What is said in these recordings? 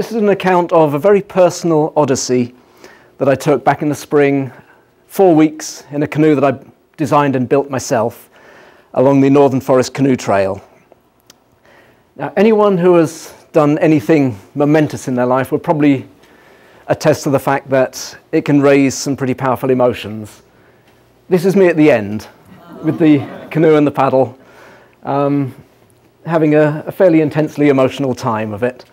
this is an account of a very personal odyssey that I took back in the spring, four weeks in a canoe that I designed and built myself along the Northern Forest Canoe Trail. Now, anyone who has done anything momentous in their life would probably attest to the fact that it can raise some pretty powerful emotions. This is me at the end with the canoe and the paddle, um, having a, a, fairly intensely emotional time of it.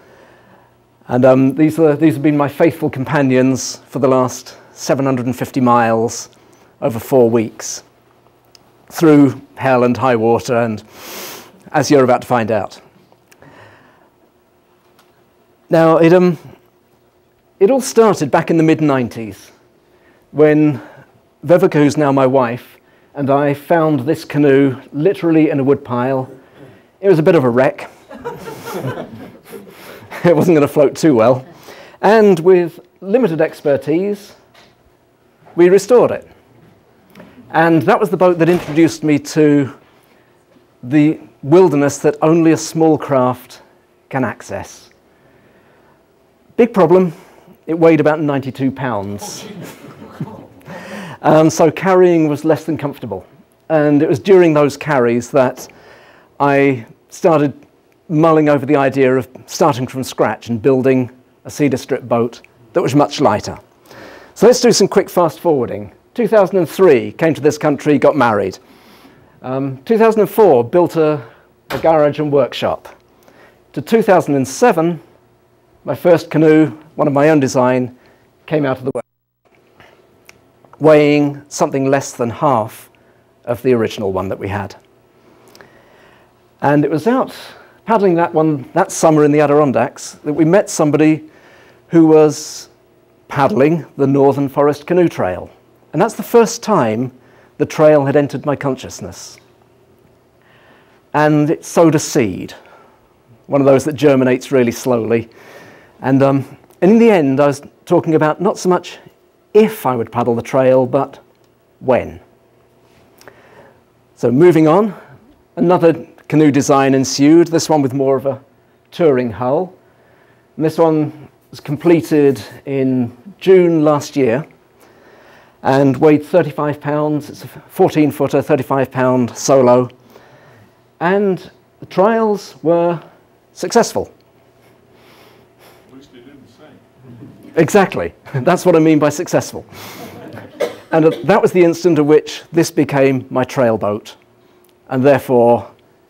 And um, these, are, these have been my faithful companions for the last 750 miles over four weeks through hell and high water, and as you're about to find out. Now, it, um, it all started back in the mid 90s when Vivica, who's now my wife, and I found this canoe literally in a woodpile. It was a bit of a wreck. it wasn't going to float too well. And with limited expertise, we restored it. And that was the boat that introduced me to the wilderness that only a small craft can access. Big problem, it weighed about 92 pounds. um, so carrying was less than comfortable. And it was during those carries that I started mulling over the idea of starting from scratch and building a cedar strip boat that was much lighter. So let's do some quick fast forwarding. 2003, came to this country, got married. Um, 2004, built a, a garage and workshop. To 2007, my first canoe, one of my own design, came out of the work, weighing something less than half of the original one that we had. And it was out paddling that one that summer in the Adirondacks that we met somebody who was paddling the Northern Forest Canoe Trail. And that's the first time the trail had entered my consciousness. And it sowed a seed, one of those that germinates really slowly. And, um, and in the end, I was talking about not so much if I would paddle the trail, but when. So moving on, another canoe design ensued, this one with more of a touring hull. And this one was completed in June last year and weighed 35 pounds. It's a 14 footer, 35 pound solo. And the trials were successful. At least they didn't sink. Exactly. That's what I mean by successful. and that was the instant at which this became my trail boat. And therefore,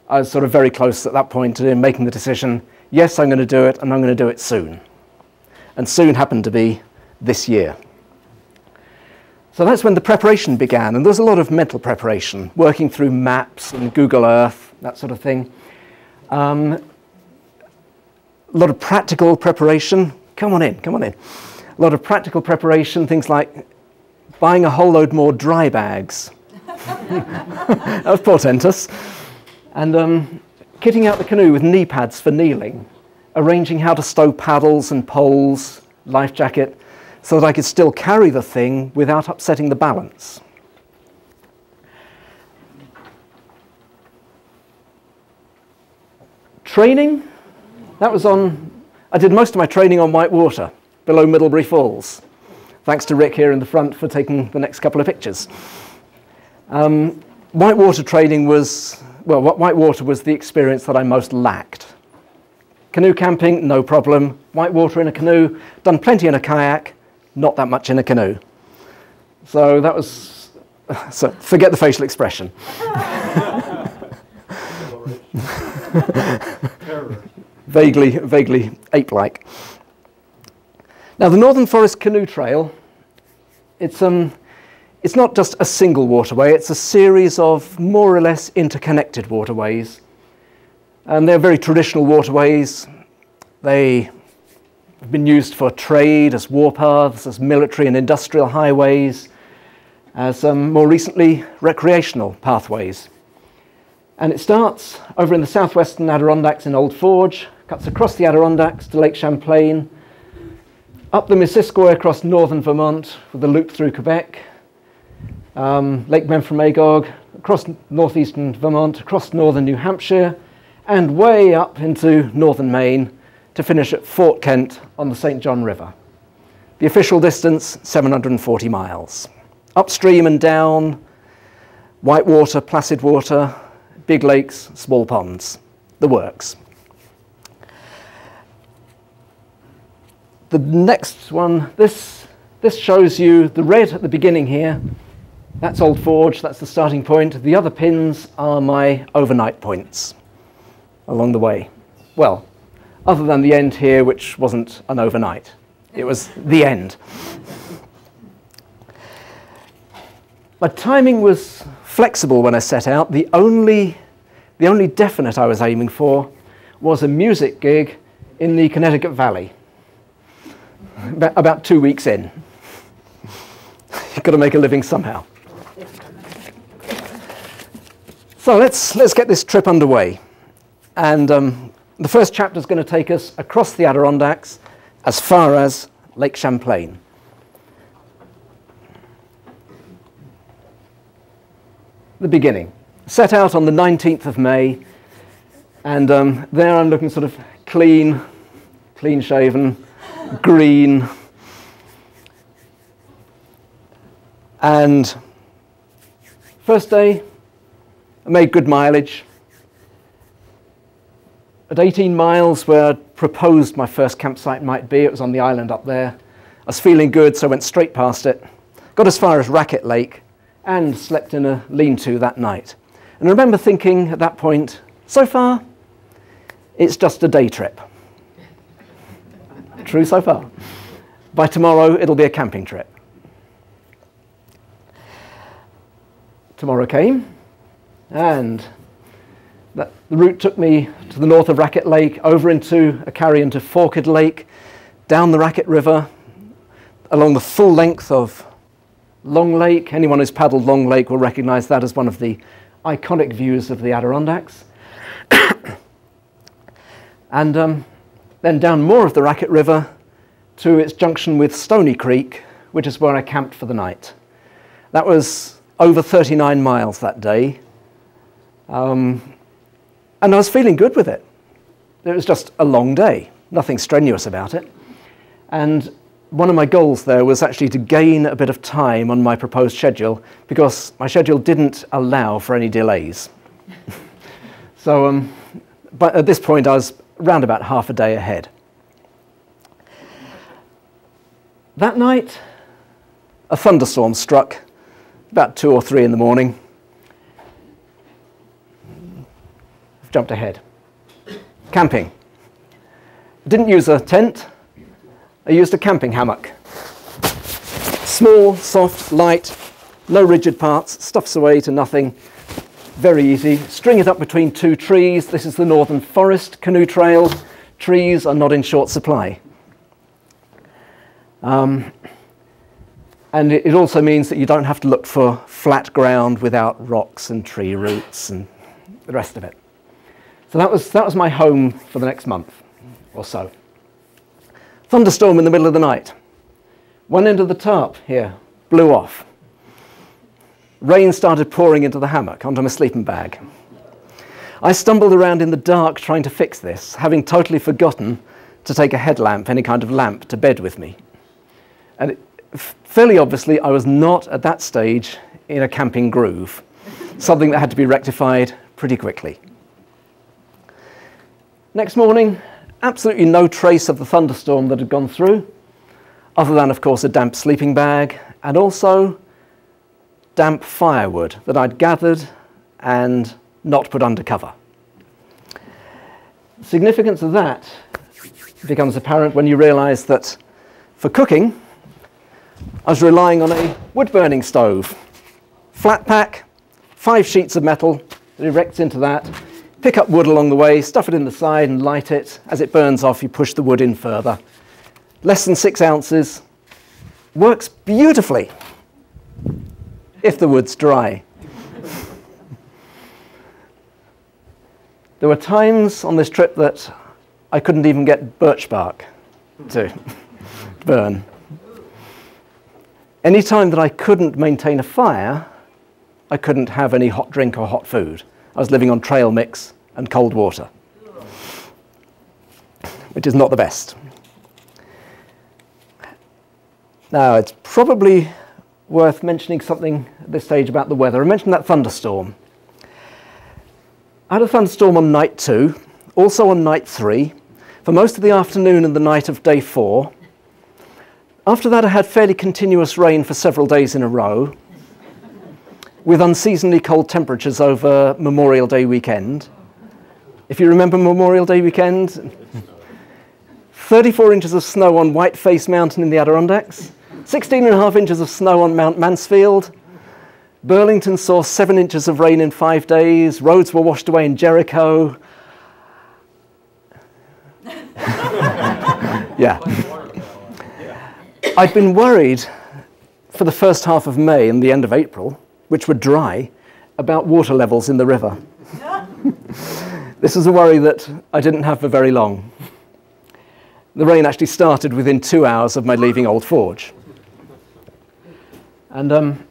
I was sort of very close at that point in making the decision yes, I'm going to do it, and I'm going to do it soon. And soon happened to be this year. So that's when the preparation began, and there was a lot of mental preparation, working through maps and Google Earth, that sort of thing. Um, a lot of practical preparation. Come on in, come on in. A lot of practical preparation, things like buying a whole load more dry bags. that was portentous. And um, kitting out the canoe with knee pads for kneeling, arranging how to stow paddles and poles, life jacket, so that I could still carry the thing without upsetting the balance. Training, that was on, I did most of my training on white water below Middlebury Falls. Thanks to Rick here in the front for taking the next couple of pictures. Um, whitewater training was, well, whitewater was the experience that I most lacked. Canoe camping, no problem. Whitewater in a canoe, done plenty in a kayak, not that much in a canoe. So that was, so forget the facial expression. vaguely, vaguely ape-like. Now the Northern Forest Canoe Trail, it's, um, it's not just a single waterway, it's a series of more or less interconnected waterways. And they're very traditional waterways. They have been used for trade, as warpaths, as military and industrial highways, as um, more recently recreational pathways. And it starts over in the southwestern Adirondacks in Old Forge, cuts across the Adirondacks to Lake Champlain, up the Missisquoi across northern Vermont with a loop through Quebec, um, Lake Memphremagog, across northeastern Vermont, across northern New Hampshire, and way up into northern Maine to finish at Fort Kent on the St. John River. The official distance, 740 miles. Upstream and down, white water, placid water, big lakes, small ponds, the works. The next one, this, this shows you the red at the beginning here. That's Old Forge, that's the starting point. The other pins are my overnight points along the way. Well, other than the end here, which wasn't an overnight. It was the end. My timing was flexible when I set out. The only, the only definite I was aiming for was a music gig in the Connecticut Valley, about two weeks in. You've got to make a living somehow. So let's, let's get this trip underway. And um, the first chapter is going to take us across the Adirondacks as far as Lake Champlain. The beginning. Set out on the 19th of May, and um, there I'm looking sort of clean, clean shaven, green. And first day, I made good mileage. At 18 miles, where I'd proposed my first campsite might be, it was on the island up there. I was feeling good, so I went straight past it. Got as far as Raquette Lake and slept in a lean to that night. And I remember thinking at that point, so far, it's just a day trip. True so far. By tomorrow, it'll be a camping trip. Tomorrow came, and that, the route took me to the north of Raquette Lake, over into a carry into Forked Lake, down the Raquette River, along the full length of Long Lake. Anyone who's paddled Long Lake will recognize that as one of the iconic views of the Adirondacks. and um, then down more of the Raquette River to its junction with Stony Creek, which is where I camped for the night. That was over 39 miles that day. Um, and I was feeling good with it. It was just a long day, nothing strenuous about it. And one of my goals there was actually to gain a bit of time on my proposed schedule because my schedule didn't allow for any delays. so um, but at this point, I was round about half a day ahead. That night, a thunderstorm struck about two or three in the morning. Jumped ahead. Camping. Didn't use a tent, I used a camping hammock. Small, soft, light, no rigid parts, stuffs away to nothing. Very easy. String it up between two trees. This is the Northern Forest canoe trail. Trees are not in short supply. Um, and it, it also means that you don't have to look for flat ground without rocks and tree roots and the rest of it. That was, that was my home for the next month or so. Thunderstorm in the middle of the night. One end of the tarp here blew off. Rain started pouring into the hammock onto my sleeping bag. I stumbled around in the dark trying to fix this, having totally forgotten to take a headlamp, any kind of lamp, to bed with me. And it, fairly obviously, I was not at that stage in a camping groove, something that had to be rectified pretty quickly. Next morning, absolutely no trace of the thunderstorm that had gone through, other than, of course, a damp sleeping bag and also damp firewood that I'd gathered and not put under cover. The significance of that becomes apparent when you realize that for cooking, I was relying on a wood burning stove. Flat pack, five sheets of metal that erects into that, Pick up wood along the way, stuff it in the side and light it. As it burns off, you push the wood in further. Less than six ounces. Works beautifully if the wood's dry. there were times on this trip that I couldn't even get birch bark to burn. Any time that I couldn't maintain a fire, I couldn't have any hot drink or hot food. I was living on trail mix and cold water. which is not the best. Now, it's probably worth mentioning something at this stage about the weather. I mentioned that thunderstorm. I had a thunderstorm on night two, also on night three, for most of the afternoon and the night of day four. After that, I had fairly continuous rain for several days in a row, with unseasonably cold temperatures over Memorial Day weekend. If you remember Memorial Day weekend, 34 inches of snow on Whiteface Mountain in the Adirondacks, 16 and a half inches of snow on Mount Mansfield. Burlington saw seven inches of rain in five days. Roads were washed away in Jericho. yeah. I'd been worried for the first half of May and the end of April, which were dry, about water levels in the river. this was a worry that I didn't have for very long. The rain actually started within two hours of my leaving Old Forge. And um,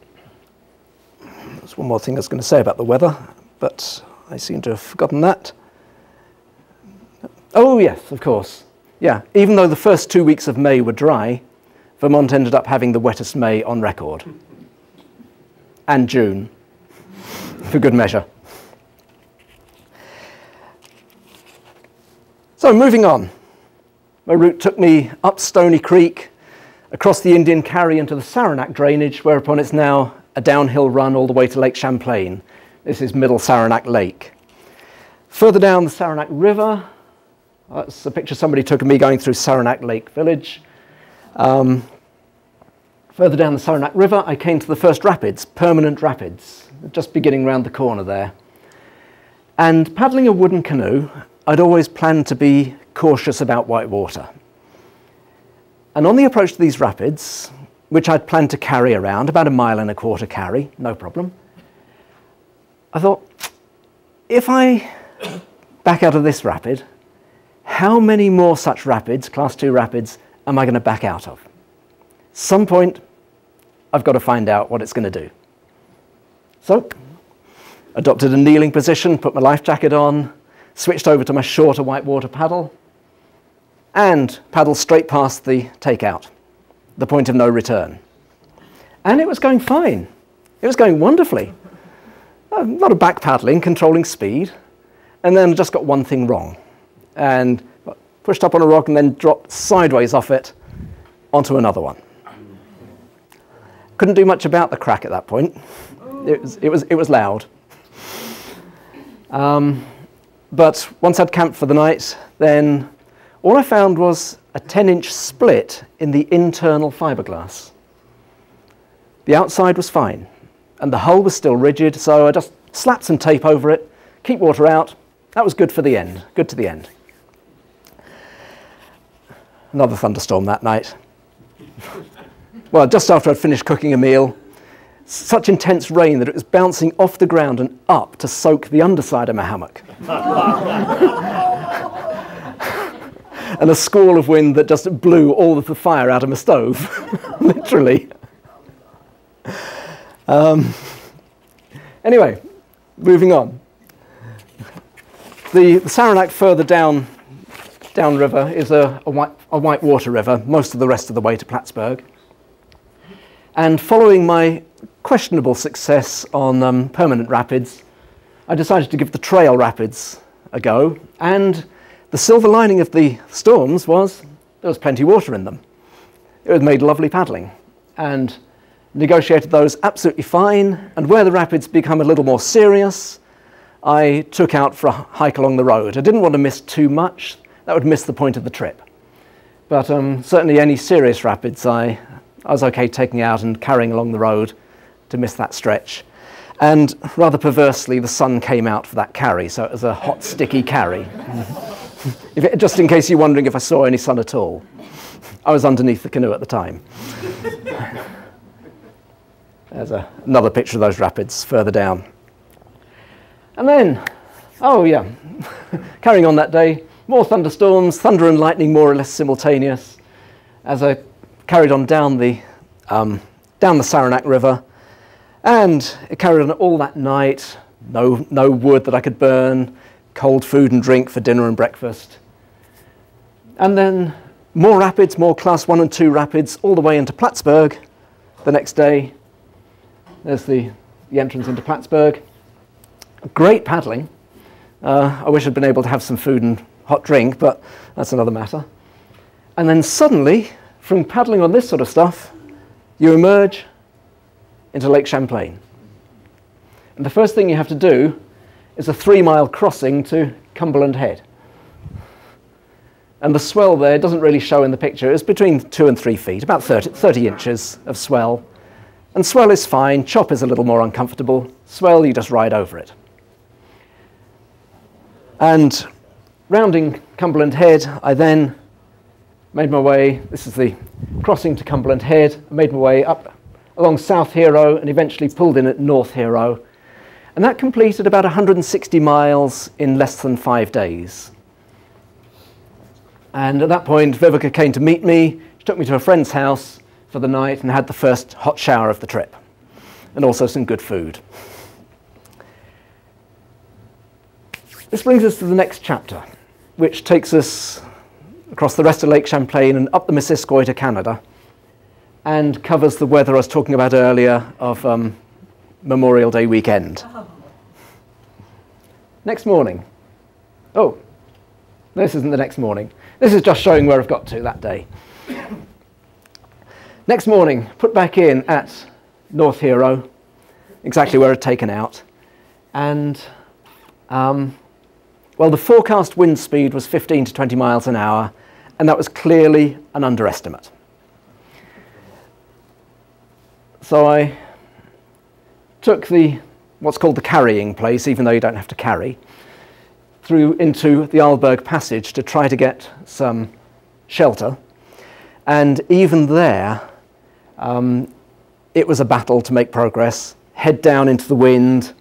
there's one more thing I was going to say about the weather, but I seem to have forgotten that. Oh, yes, of course. Yeah, even though the first two weeks of May were dry, Vermont ended up having the wettest May on record. And June, for good measure. So, moving on. My route took me up Stony Creek, across the Indian Carry into the Saranac drainage, whereupon it's now a downhill run all the way to Lake Champlain. This is Middle Saranac Lake. Further down the Saranac River, that's a picture somebody took of me going through Saranac Lake Village. Um, further down the Saranac River, I came to the first rapids, permanent rapids, just beginning round the corner there. And paddling a wooden canoe, I'd always planned to be cautious about white water. And on the approach to these rapids, which I'd planned to carry around, about a mile and a quarter carry, no problem, I thought, if I back out of this rapid, how many more such rapids, class two rapids, am I going to back out of? Some point, I've got to find out what it's going to do. So, adopted a kneeling position, put my life jacket on, switched over to my shorter whitewater paddle, and paddled straight past the takeout, the point of no return. And it was going fine. It was going wonderfully. Uh, a lot of back paddling, controlling speed, and then just got one thing wrong. And pushed up on a rock and then dropped sideways off it onto another one. Couldn't do much about the crack at that point. It was, it was, it was loud. Um, but once I'd camped for the night, then all I found was a 10 inch split in the internal fiberglass. The outside was fine, and the hull was still rigid, so I just slapped some tape over it, keep water out. That was good for the end, good to the end. Another thunderstorm that night. well, just after I'd finished cooking a meal, such intense rain that it was bouncing off the ground and up to soak the underside of my hammock. and a squall of wind that just blew all of the fire out of my stove, literally. Um, anyway, moving on. The, the Saranac further down, downriver is a, a, white, a white water river, most of the rest of the way to Plattsburgh. And following my questionable success on um, permanent rapids, I decided to give the trail rapids a go and the silver lining of the storms was there was plenty of water in them. It was made lovely paddling and negotiated those absolutely fine. And where the rapids become a little more serious, I took out for a hike along the road. I didn't want to miss too much. That would miss the point of the trip. But um, certainly any serious rapids, I, I was okay taking out and carrying along the road to miss that stretch. And rather perversely, the sun came out for that carry, so it was a hot, sticky carry. It, just in case you're wondering if I saw any sun at all. I was underneath the canoe at the time. There's a, another picture of those rapids further down. And then, oh yeah, carrying on that day, more thunderstorms, thunder and lightning more or less simultaneous. As I carried on down the, um, down the Saranac River, and it carried on all that night, no, no wood that I could burn, cold food and drink for dinner and breakfast. And then more rapids, more class one and two rapids, all the way into Plattsburgh the next day. There's the, the entrance into Plattsburgh. Great paddling. Uh, I wish I'd been able to have some food and hot drink, but that's another matter. And then suddenly, from paddling on this sort of stuff, you emerge into Lake Champlain. And the first thing you have to do is a three mile crossing to Cumberland Head. And the swell there doesn't really show in the picture. It's between two and three feet, about 30, 30 inches of swell. And swell is fine, chop is a little more uncomfortable. Swell, you just ride over it. And rounding Cumberland Head, I then made my way, this is the crossing to Cumberland Head, I made my way up along South Hero and eventually pulled in at North Hero. And that completed about 160 miles in less than five days. And at that point, Vivica came to meet me. She took me to a friend's house for the night and had the first hot shower of the trip, and also some good food. This brings us to the next chapter, which takes us across the rest of Lake Champlain and up the Missisquoi to Canada, and covers the weather I was talking about earlier of um, Memorial Day weekend. Next morning. Oh, this isn't the next morning. This is just showing where I've got to that day. Next morning, put back in at North Hero, exactly where I'd taken out. And, um, well, the forecast wind speed was 15 to 20 miles an hour, and that was clearly an underestimate. So I took the, what's called the carrying place, even though you don't have to carry, through into the Alburgh Passage to try to get some shelter. And even there, um, it was a battle to make progress, head down into the wind,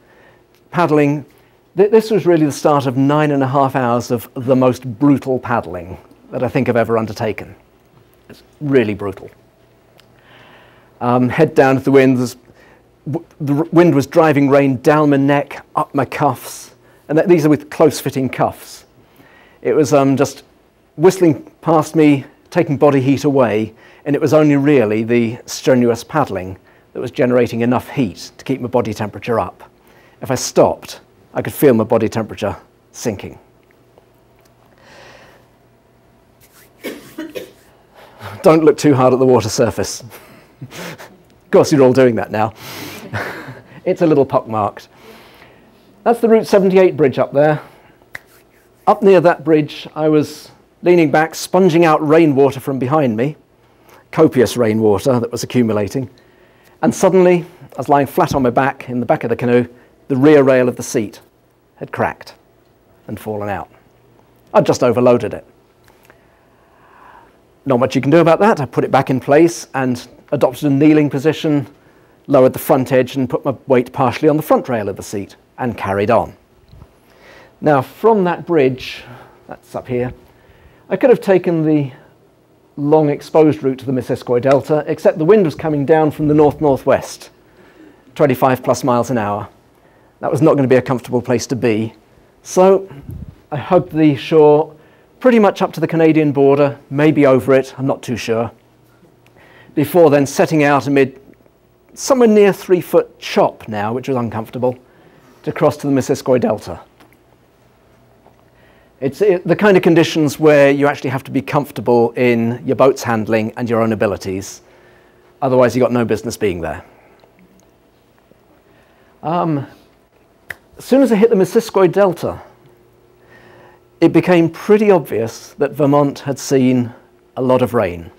paddling. Th this was really the start of nine and a half hours of the most brutal paddling that I think I've ever undertaken. It's really brutal. Um, head down to the wind. the wind was driving rain down my neck, up my cuffs, and these are with close-fitting cuffs. It was um, just whistling past me, taking body heat away, and it was only really the strenuous paddling that was generating enough heat to keep my body temperature up. If I stopped, I could feel my body temperature sinking. Don't look too hard at the water surface. of course, you're all doing that now. it's a little pockmarked. That's the Route 78 bridge up there. Up near that bridge, I was leaning back, sponging out rainwater from behind me, copious rainwater that was accumulating. And suddenly, I was lying flat on my back in the back of the canoe, the rear rail of the seat had cracked and fallen out. I'd just overloaded it. Not much you can do about that. I put it back in place and adopted a kneeling position, lowered the front edge, and put my weight partially on the front rail of the seat and carried on. Now, from that bridge, that's up here, I could have taken the long exposed route to the Missisquoi Delta, except the wind was coming down from the north-northwest, 25 plus miles an hour. That was not going to be a comfortable place to be. So I hugged the shore pretty much up to the Canadian border, maybe over it, I'm not too sure, before then setting out amid somewhere near three foot chop now, which was uncomfortable, to cross to the Missisquoi Delta. It's the kind of conditions where you actually have to be comfortable in your boat's handling and your own abilities. Otherwise, you've got no business being there. Um, as soon as I hit the Missisquoi Delta, it became pretty obvious that Vermont had seen a lot of rain.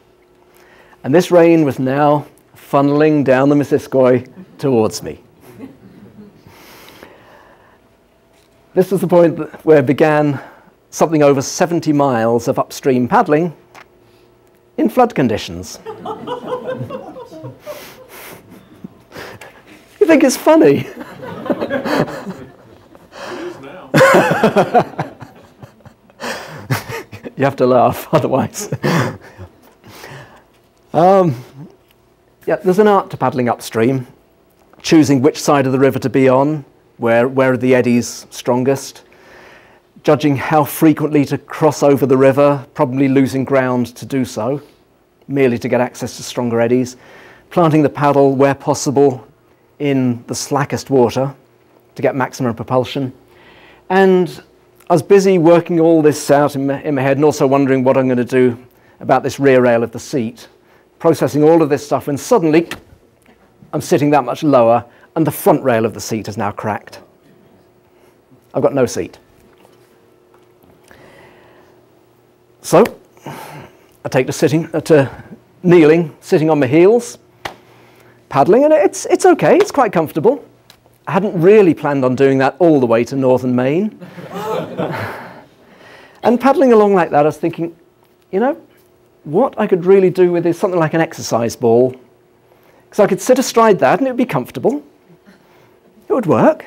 And this rain was now funneling down the Missisquoi towards me. This was the point where began something over 70 miles of upstream paddling in flood conditions. you think it's funny? It is now. You have to laugh, otherwise. um, yeah, there's an art to paddling upstream, choosing which side of the river to be on, where, where are the eddies strongest, judging how frequently to cross over the river, probably losing ground to do so, merely to get access to stronger eddies, planting the paddle where possible in the slackest water to get maximum propulsion. And I was busy working all this out in my, in my head and also wondering what I'm going to do about this rear rail of the seat, processing all of this stuff, and suddenly I'm sitting that much lower, and the front rail of the seat is now cracked. I've got no seat. So I take to sitting, uh, to kneeling, sitting on my heels, paddling, and it's, it's okay, it's quite comfortable. I hadn't really planned on doing that all the way to northern Maine. and paddling along like that, I was thinking, you know, what I could really do with is something like an exercise ball. Because I could sit astride that and it would be comfortable. It would work.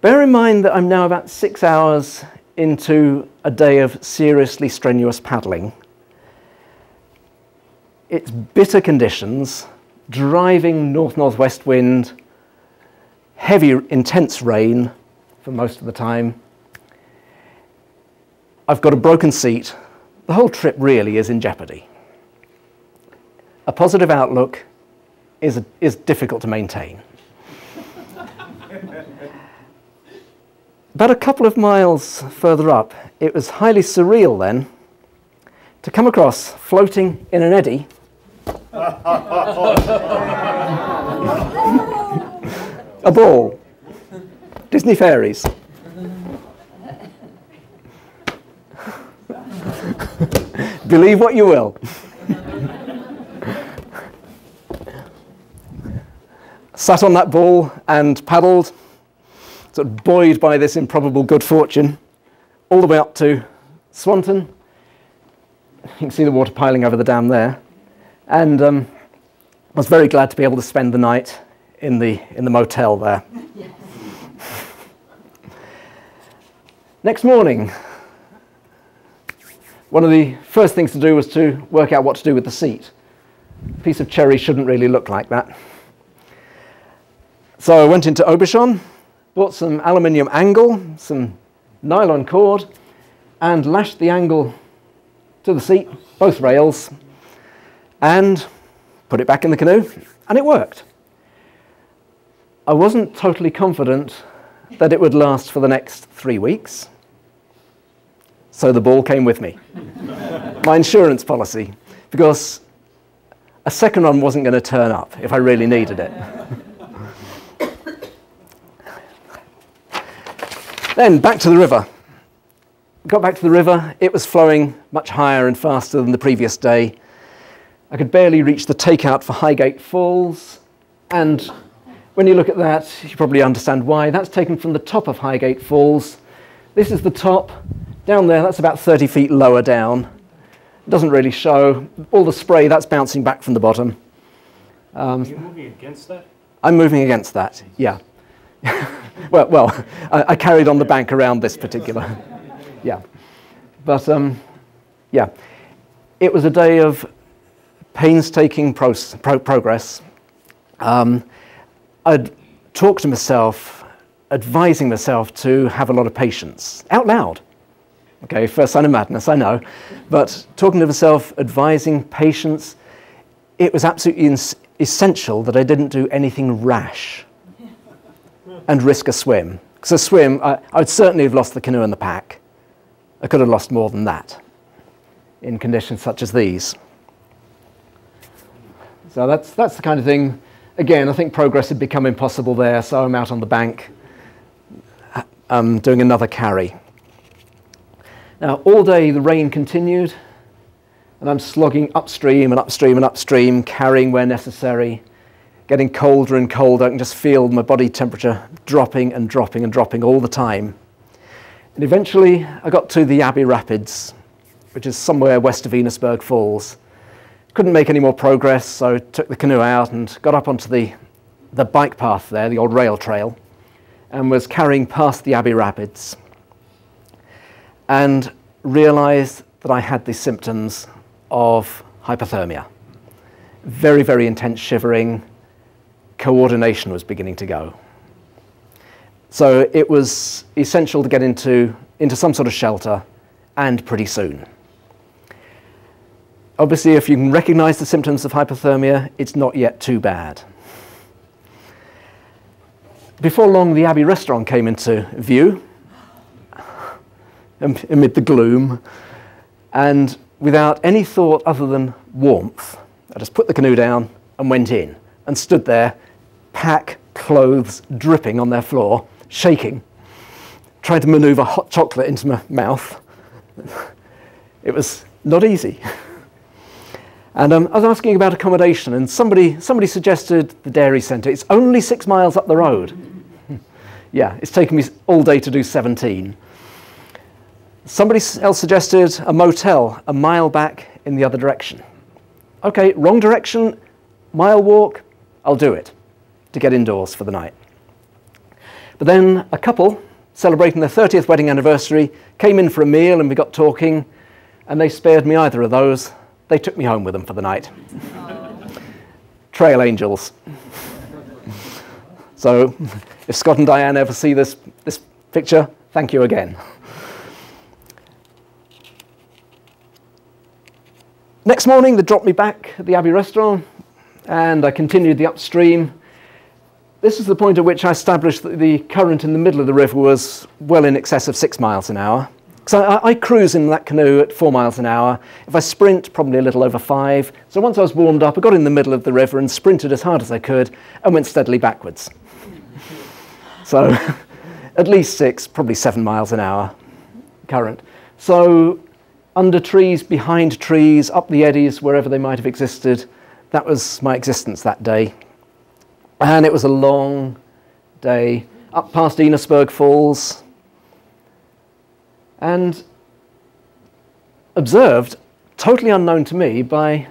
Bear in mind that I'm now about six hours into a day of seriously strenuous paddling. It's bitter conditions, driving north northwest wind, heavy, intense rain for most of the time. I've got a broken seat. The whole trip really is in jeopardy. A positive outlook is, is difficult to maintain. About a couple of miles further up, it was highly surreal then to come across floating in an eddy a ball. Disney fairies. Believe what you will. Sat on that ball and paddled, sort of buoyed by this improbable good fortune, all the way up to Swanton. You can see the water piling over the dam there. And um, was very glad to be able to spend the night in the, in the motel there. Next morning, one of the first things to do was to work out what to do with the seat. A piece of cherry shouldn't really look like that. So I went into Aubuchon, bought some aluminium angle, some nylon cord, and lashed the angle to the seat, both rails, and put it back in the canoe, and it worked. I wasn't totally confident that it would last for the next three weeks. So the ball came with me. My insurance policy, because a second one wasn't going to turn up if I really needed it. then back to the river. Got back to the river, it was flowing much higher and faster than the previous day. I could barely reach the takeout for Highgate Falls, and when you look at that, you probably understand why. That's taken from the top of Highgate Falls. This is the top. Down there, that's about 30 feet lower down. It doesn't really show. All the spray, that's bouncing back from the bottom. Um, Are you moving against that? I'm moving against that, yeah. well, well I, I, carried on the bank around this particular. yeah. But, um, yeah. It was a day of painstaking pro progress. Um, I'd talk to myself, advising myself to have a lot of patience out loud. Okay, first sign of madness, I know. But talking to myself, advising patience, it was absolutely essential that I didn't do anything rash and risk a swim. Because a swim, I, I would certainly have lost the canoe and the pack. I could have lost more than that in conditions such as these. So that's, that's the kind of thing again, I think progress had become impossible there, so I'm out on the bank um, doing another carry. Now, all day the rain continued, and I'm slogging upstream and upstream and upstream, carrying where necessary, getting colder and colder. I can just feel my body temperature dropping and dropping and dropping all the time. And eventually, I got to the Abbey Rapids, which is somewhere west of Enosburg Falls couldn't make any more progress, so took the canoe out and got up onto the, the bike path there, the old rail trail, and was carrying past the Abbey Rapids and realized that I had the symptoms of hypothermia. Very, very intense shivering, coordination was beginning to go. So it was essential to get into, into some sort of shelter and pretty soon. Obviously, if you can recognize the symptoms of hypothermia, it's not yet too bad. Before long, the Abbey restaurant came into view amid the gloom, and without any thought other than warmth, I just put the canoe down and went in and stood there, pack, clothes dripping on their floor, shaking, trying to maneuver hot chocolate into my mouth. It was not easy. And um, I was asking about accommodation, and somebody, somebody suggested the dairy centre. It's only six miles up the road. yeah, it's taken me all day to do 17. Somebody else suggested a motel a mile back in the other direction. Okay, wrong direction, mile walk, I'll do it to get indoors for the night. But then a couple celebrating their 30th wedding anniversary came in for a meal and we got talking, and they spared me either of those. They took me home with them for the night. Trail angels. so if Scott and Diane ever see this, this picture, thank you again. Next morning, they dropped me back at the Abbey restaurant, and I continued the upstream. This is the point at which I established that the current in the middle of the river was well in excess of six miles an hour. So I, I, cruise in that canoe at four miles an hour. If I sprint, probably a little over five. So once I was warmed up, I got in the middle of the river and sprinted as hard as I could and went steadily backwards. so at least six, probably seven miles an hour current. So under trees, behind trees, up the eddies, wherever they might have existed, that was my existence that day. And it was a long day up past Enosburg Falls, and observed, totally unknown to me, by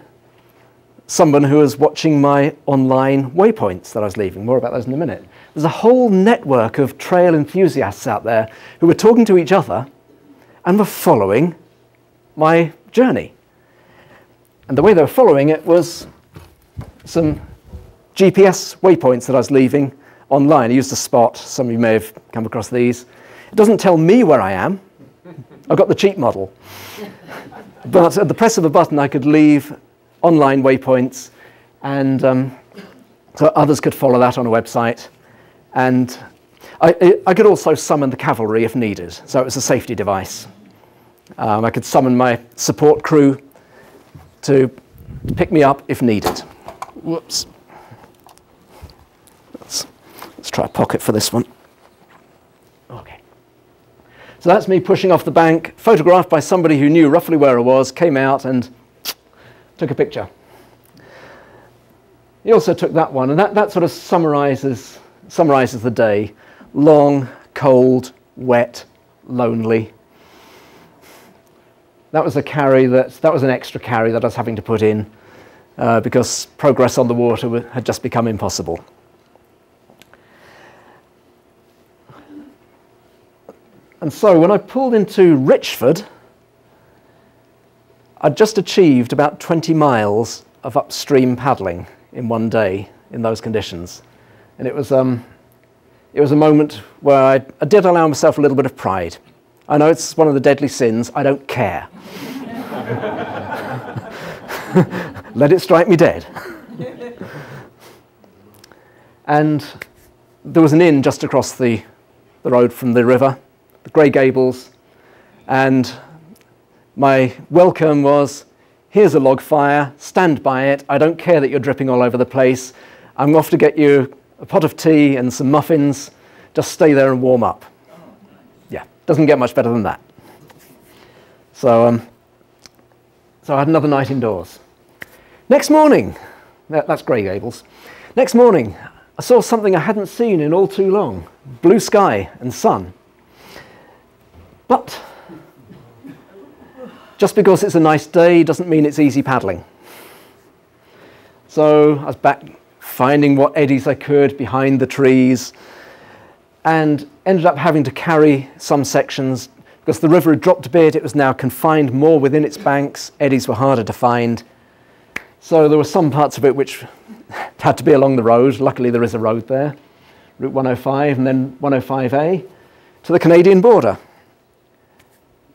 someone who was watching my online waypoints that I was leaving. More about those in a minute. There's a whole network of trail enthusiasts out there who were talking to each other and were following my journey. And the way they were following it was some GPS waypoints that I was leaving online. I used a spot, some of you may have come across these. It doesn't tell me where I am, I got the cheap model. but at the press of a button, I could leave online waypoints, and um, so others could follow that on a website. And I, I, could also summon the cavalry if needed, so it was a safety device. Um, I could summon my support crew to pick me up if needed. Whoops. Let's, let's try a pocket for this one. So that's me pushing off the bank, photographed by somebody who knew roughly where I was, came out and took a picture. He also took that one, and that, that sort of summarizes, summarizes the day. Long, cold, wet, lonely. That was a carry that, that was an extra carry that I was having to put in uh, because progress on the water had just become impossible. And so when I pulled into Richford, I'd just achieved about 20 miles of upstream paddling in one day in those conditions. And it was, um, it was a moment where I, I did allow myself a little bit of pride. I know it's one of the deadly sins, I don't care. Let it strike me dead. and there was an inn just across the, the road from the river the Grey Gables, and my welcome was here's a log fire, stand by it. I don't care that you're dripping all over the place. I'm off to get you a pot of tea and some muffins. Just stay there and warm up. Yeah, doesn't get much better than that. So, um, so I had another night indoors. Next morning, that, that's Grey Gables. Next morning, I saw something I hadn't seen in all too long blue sky and sun. But just because it's a nice day doesn't mean it's easy paddling. So I was back finding what eddies I could behind the trees and ended up having to carry some sections because the river had dropped a bit, it was now confined more within its banks, eddies were harder to find. So there were some parts of it which had to be along the road. Luckily, there is a road there, Route 105 and then 105A, to the Canadian border.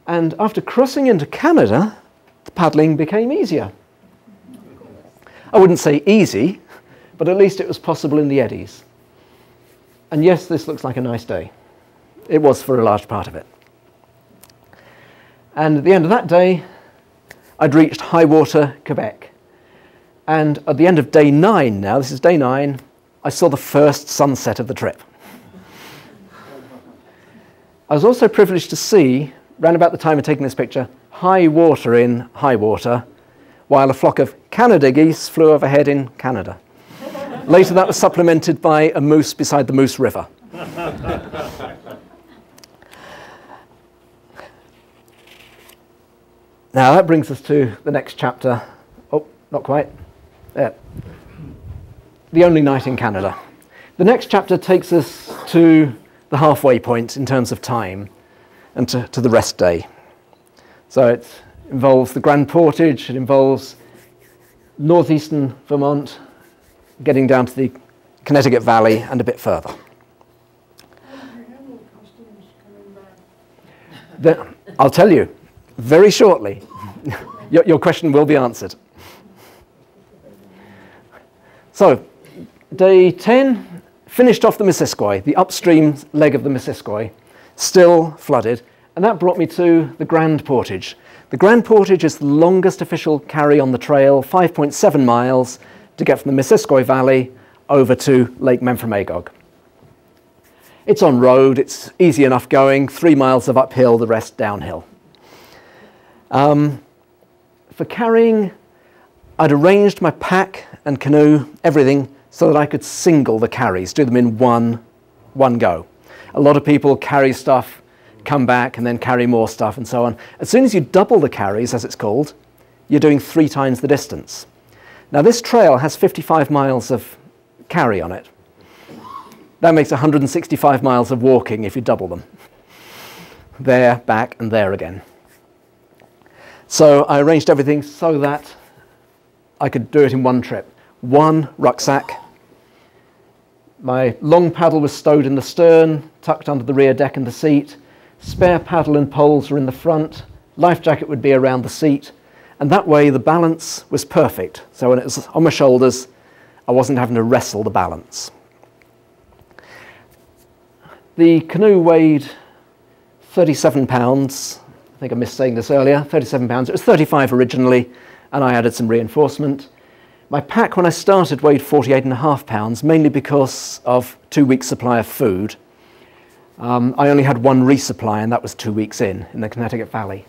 And after crossing into Canada, the paddling became easier. I wouldn't say easy, but at least it was possible in the eddies. And yes, this looks like a nice day. It was for a large part of it. And at the end of that day, I'd reached Highwater Quebec. And at the end of day nine now, this is day nine, I saw the first sunset of the trip. I was also privileged to see, round about the time of taking this picture, high water in Highwater, while a flock of Canada geese flew overhead in Canada. Later, that was supplemented by a moose beside the Moose River. now, that brings us to the next chapter. Oh, not quite. There. The only night in Canada. The next chapter takes us to the halfway point in terms of time and to, to the rest day. So it involves the Grand Portage, it involves northeastern Vermont, getting down to the Connecticut Valley and a bit further. The, I'll tell you very shortly. your, your question will be answered. So, day 10, finished off the Missisquoi, the upstream leg of the Missisquoi, still flooded, and that brought me to the Grand Portage. The Grand Portage is the longest official carry on the trail, 5.7 miles to get from the Missisquoi Valley over to Lake Memphremagog. It's on road, it's easy enough going, three miles of uphill, the rest downhill. Um, for carrying, I'd arranged my pack and canoe, everything, so that I could single the carries, do them in one, one go. A lot of people carry stuff, come back, and then carry more stuff, and so on. As soon as you double the carries, as it's called, you're doing three times the distance. Now, this trail has 55 miles of carry on it. That makes 165 miles of walking if you double them. There, back, and there again. So I arranged everything so that I could do it in one trip. One rucksack, my long paddle was stowed in the stern, tucked under the rear deck and the seat. Spare paddle and poles were in the front. Life jacket would be around the seat. And that way the balance was perfect. So when it was on my shoulders, I wasn't having to wrestle the balance. The canoe weighed 37 pounds. I think I missed saying this earlier 37 pounds. It was 35 originally, and I added some reinforcement. My pack when I started weighed 48 and a half pounds, mainly because of two weeks' supply of food. Um, I only had one resupply, and that was two weeks in, in the Connecticut Valley.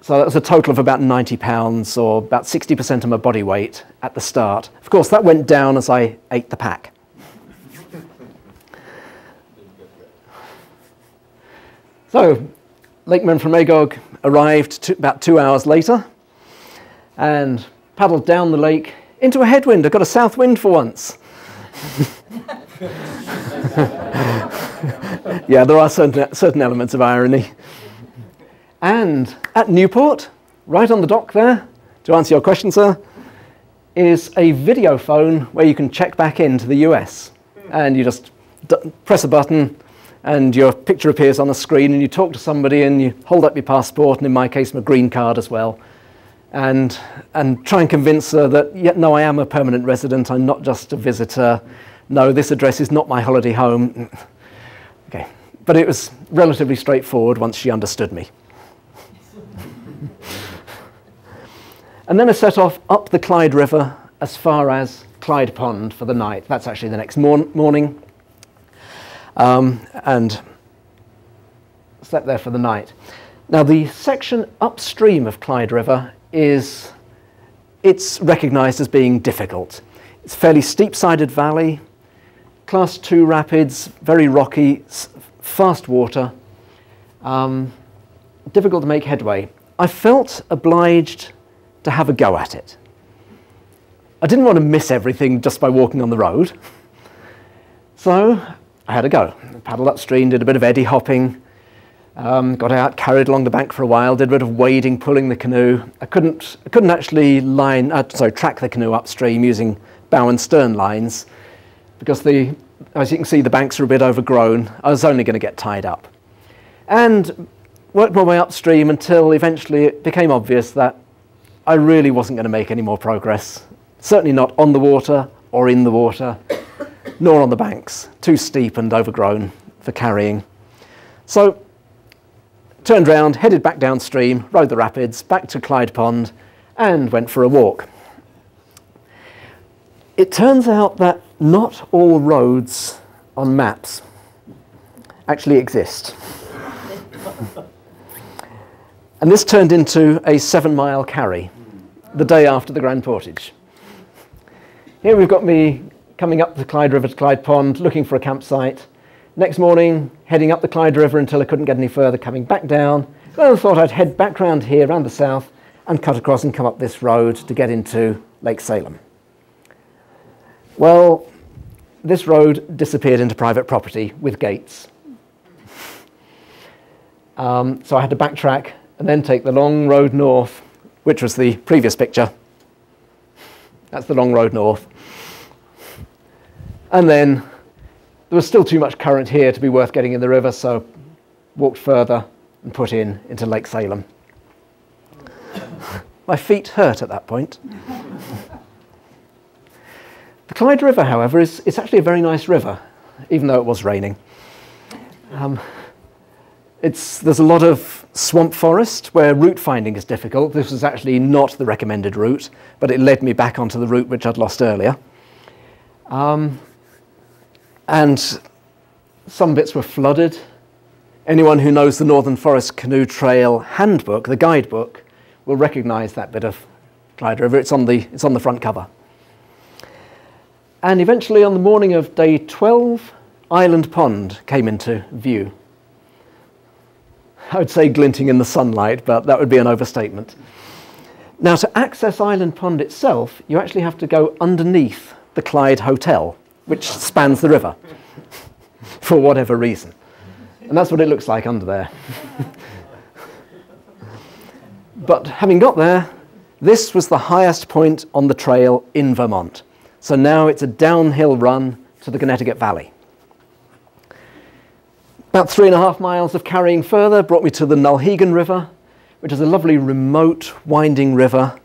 So that was a total of about 90 pounds, or about 60% of my body weight at the start. Of course, that went down as I ate the pack. so, Lake Memphremagog arrived about two hours later, and paddled down the lake into a headwind. I got a south wind for once. yeah, there are certain, certain elements of irony. And at Newport, right on the dock there, to answer your question, sir, is a video phone where you can check back into the US. And you just press a button, and your picture appears on the screen, and you talk to somebody, and you hold up your passport, and in my case, my green card as well and, and try and convince her that, yeah, no, I am a permanent resident, I'm not just a visitor. No, this address is not my holiday home. okay, but it was relatively straightforward once she understood me. and then I set off up the Clyde River as far as Clyde Pond for the night. That's actually the next mor morning. Um, and slept there for the night. Now, the section upstream of Clyde River is it's recognized as being difficult. It's a fairly steep-sided valley, class two rapids, very rocky, fast water, um, difficult to make headway. I felt obliged to have a go at it. I didn't want to miss everything just by walking on the road. So I had a go. I paddled upstream, did a bit of eddy hopping, um, got out, carried along the bank for a while, did a bit of wading, pulling the canoe. I couldn't, I couldn't actually line, uh, sorry, track the canoe upstream using bow and stern lines because the, as you can see, the banks are a bit overgrown. I was only going to get tied up. And worked my way upstream until eventually it became obvious that I really wasn't going to make any more progress. Certainly not on the water or in the water, nor on the banks. Too steep and overgrown for carrying. So turned round, headed back downstream, rode the rapids, back to Clyde Pond, and went for a walk. It turns out that not all roads on maps actually exist. and this turned into a seven mile carry the day after the Grand Portage. Here we've got me coming up the Clyde River to Clyde Pond, looking for a campsite. Next morning, heading up the Clyde River until I couldn't get any further, coming back down. Then I thought I'd head back round here, round the south, and cut across and come up this road to get into Lake Salem. Well, this road disappeared into private property with gates. Um, so I had to backtrack and then take the long road north, which was the previous picture. That's the long road north. And then there was still too much current here to be worth getting in the river, so walked further and put in into Lake Salem. My feet hurt at that point. the Clyde River, however, is it's actually a very nice river, even though it was raining. Um, it's, there's a lot of swamp forest where route finding is difficult. This was actually not the recommended route, but it led me back onto the route which I'd lost earlier. Um, and some bits were flooded. Anyone who knows the Northern Forest Canoe Trail handbook, the guidebook, will recognize that bit of Clyde River. It's on the, it's on the front cover. And eventually, on the morning of day 12, Island Pond came into view. I would say glinting in the sunlight, but that would be an overstatement. Now, to access Island Pond itself, you actually have to go underneath the Clyde Hotel, which spans the river, for whatever reason. And that's what it looks like under there. but having got there, this was the highest point on the trail in Vermont. So now it's a downhill run to the Connecticut Valley. About three and a half miles of carrying further brought me to the Nulhegan River, which is a lovely remote winding river.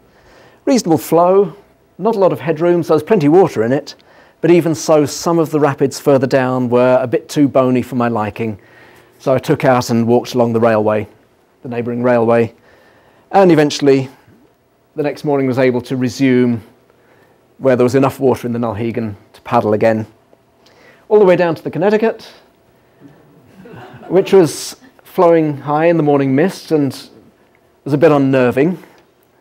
Reasonable flow, not a lot of headroom, so there's plenty of water in it. But even so, some of the rapids further down were a bit too bony for my liking. So I took out and walked along the railway, the neighbouring railway, and eventually the next morning was able to resume where there was enough water in the Nulhegan to paddle again. All the way down to the Connecticut, which was flowing high in the morning mist and was a bit unnerving.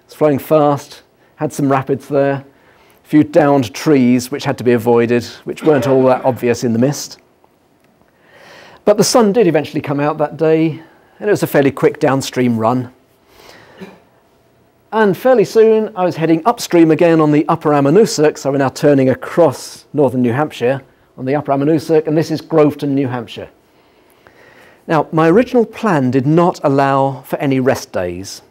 It's flowing fast, had some rapids there, a few downed trees which had to be avoided, which weren't all that obvious in the mist. But the sun did eventually come out that day, and it was a fairly quick downstream run. And fairly soon, I was heading upstream again on the upper Ammonoosuc, so we're now turning across northern New Hampshire on the upper Ammonoosuc, and this is Groveton, New Hampshire. Now, my original plan did not allow for any rest days.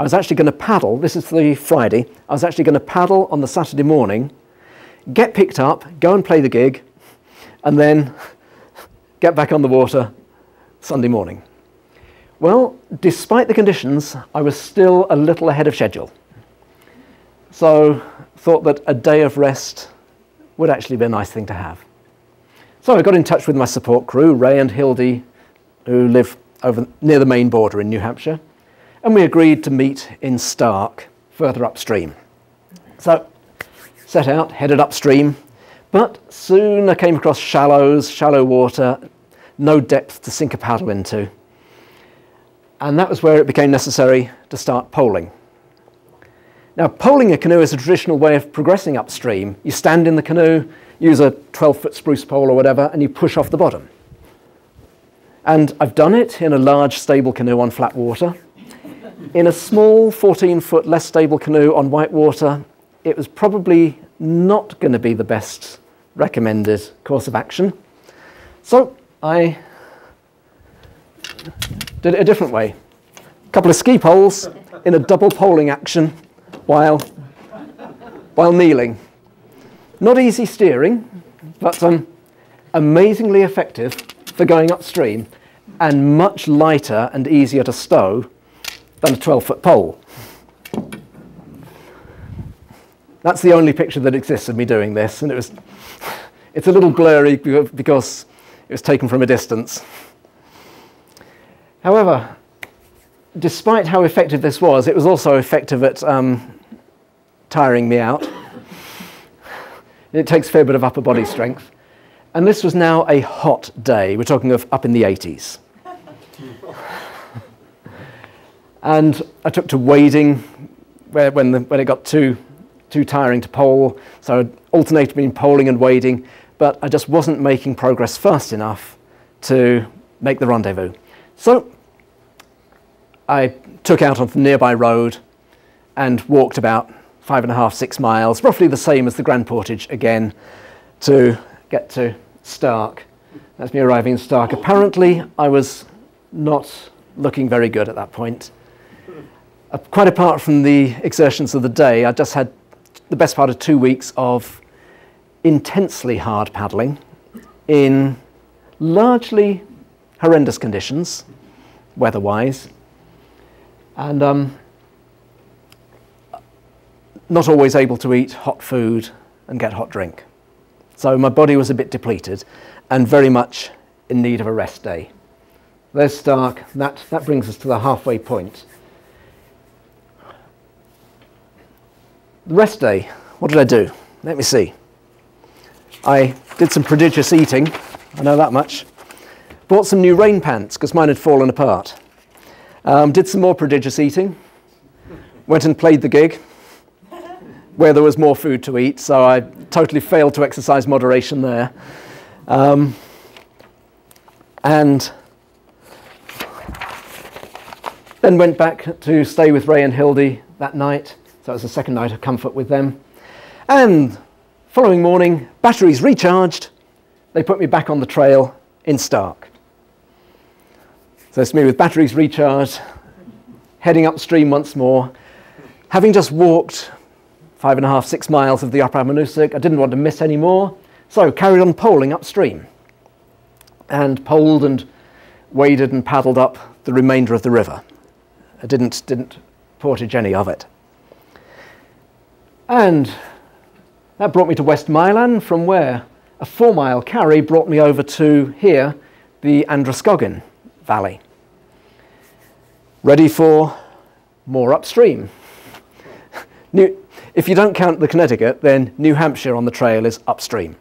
I was actually going to paddle, this is the Friday, I was actually going to paddle on the Saturday morning, get picked up, go and play the gig, and then get back on the water Sunday morning. Well, despite the conditions, I was still a little ahead of schedule. So thought that a day of rest would actually be a nice thing to have. So I got in touch with my support crew, Ray and Hildy, who live over near the Maine border in New Hampshire, and we agreed to meet in Stark, further upstream. So, set out, headed upstream, but soon I came across shallows, shallow water, no depth to sink a paddle into. And that was where it became necessary to start poling. Now, poling a canoe is a traditional way of progressing upstream. You stand in the canoe, use a 12 foot spruce pole or whatever, and you push off the bottom. And I've done it in a large stable canoe on flat water. In a small 14 foot less stable canoe on white water, it was probably not going to be the best recommended course of action. So I did it a different way. A couple of ski poles in a double poling action while, while kneeling. Not easy steering, but um, amazingly effective for going upstream and much lighter and easier to stow than a 12 foot pole. That's the only picture that exists of me doing this, and it was, it's a little blurry because it was taken from a distance. However, despite how effective this was, it was also effective at um, tiring me out. It takes a fair bit of upper body strength. And this was now a hot day. We're talking of up in the 80s. And I took to wading where, when, the, when it got too, too tiring to pole. So I alternated between poling and wading, but I just wasn't making progress fast enough to make the rendezvous. So I took out on the nearby road and walked about five and a half, six miles, roughly the same as the Grand Portage again, to get to Stark. That's me arriving in Stark. Apparently, I was not looking very good at that point. Uh, quite apart from the exertions of the day, I just had the best part of two weeks of intensely hard paddling in largely horrendous conditions, weather-wise, and um, not always able to eat hot food and get hot drink. So my body was a bit depleted and very much in need of a rest day. There's Stark. That, that brings us to the halfway point. The rest day, what did I do? Let me see. I did some prodigious eating, I know that much. Bought some new rain pants because mine had fallen apart. Um, did some more prodigious eating. Went and played the gig where there was more food to eat, so I totally failed to exercise moderation there. Um, and then went back to stay with Ray and Hildy that night. So it was the second night of comfort with them. And following morning, batteries recharged. They put me back on the trail in Stark. So it's me with batteries recharged, heading upstream once more. Having just walked five and a half, six miles of the upper Ammonoosuc, I didn't want to miss any more. So carried on poling upstream and poled and waded and paddled up the remainder of the river. I didn't, didn't portage any of it. And that brought me to West Milan, from where a four mile carry brought me over to here, the Androscoggin Valley. Ready for more upstream. New, if you don't count the Connecticut, then New Hampshire on the trail is upstream.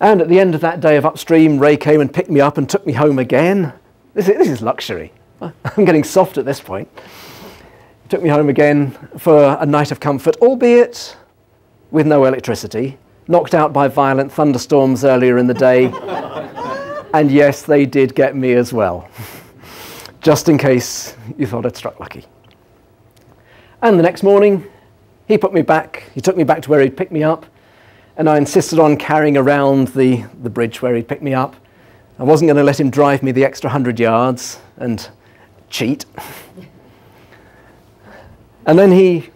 And at the end of that day of upstream, Ray came and picked me up and took me home again. This is, this is luxury. I'm getting soft at this point. Took me home again for a night of comfort, albeit with no electricity, knocked out by violent thunderstorms earlier in the day. and yes, they did get me as well, just in case you thought I'd struck lucky. And the next morning, he put me back, he took me back to where he'd picked me up, and I insisted on carrying around the, the bridge where he'd picked me up. I wasn't going to let him drive me the extra hundred yards and cheat. And then he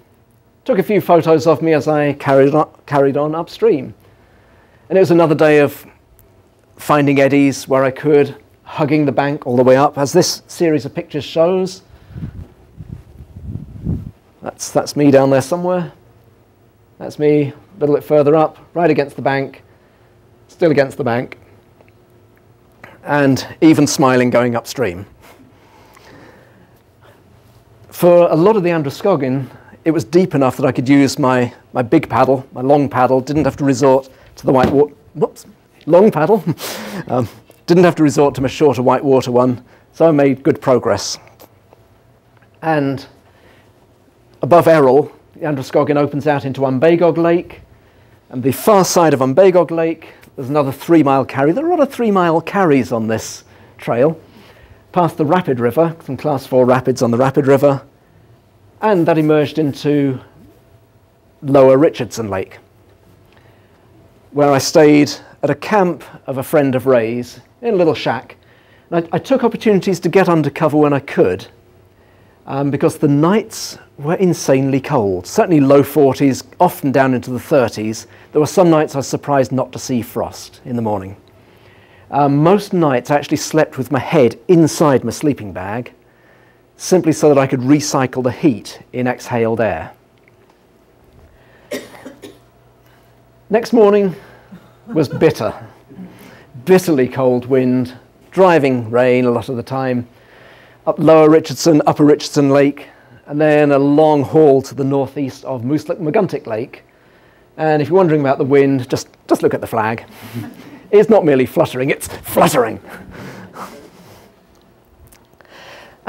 took a few photos of me as I carried on, carried on upstream. And it was another day of finding eddies where I could, hugging the bank all the way up, as this series of pictures shows. That's, that's me down there somewhere. That's me a little bit further up, right against the bank, still against the bank, and even smiling going upstream for a lot of the Androscoggin, it was deep enough that I could use my, my big paddle, my long paddle, didn't have to resort to the white water, whoops, long paddle, um, didn't have to resort to my shorter white water one, so I made good progress. And above Errol, the Androscoggin opens out into Umbagog Lake, and the far side of Umbagog Lake, there's another three mile carry. There are a lot of three mile carries on this trail. Past the Rapid River, some class four rapids on the Rapid River, and that emerged into Lower Richardson Lake, where I stayed at a camp of a friend of Ray's in a little shack. I, I, took opportunities to get undercover when I could. um, because the nights were insanely cold, certainly low 40s, often down into the 30s. There were some nights I was surprised not to see frost in the morning. Um, most nights I actually slept with my head inside my sleeping bag, simply so that I could recycle the heat in exhaled air. Next morning was bitter. Bitterly cold wind, driving rain a lot of the time, up Lower Richardson, Upper Richardson Lake, and then a long haul to the northeast of Mooselookmeguntic Lake. And if you're wondering about the wind, just, just look at the flag. it's not merely fluttering, it's fluttering.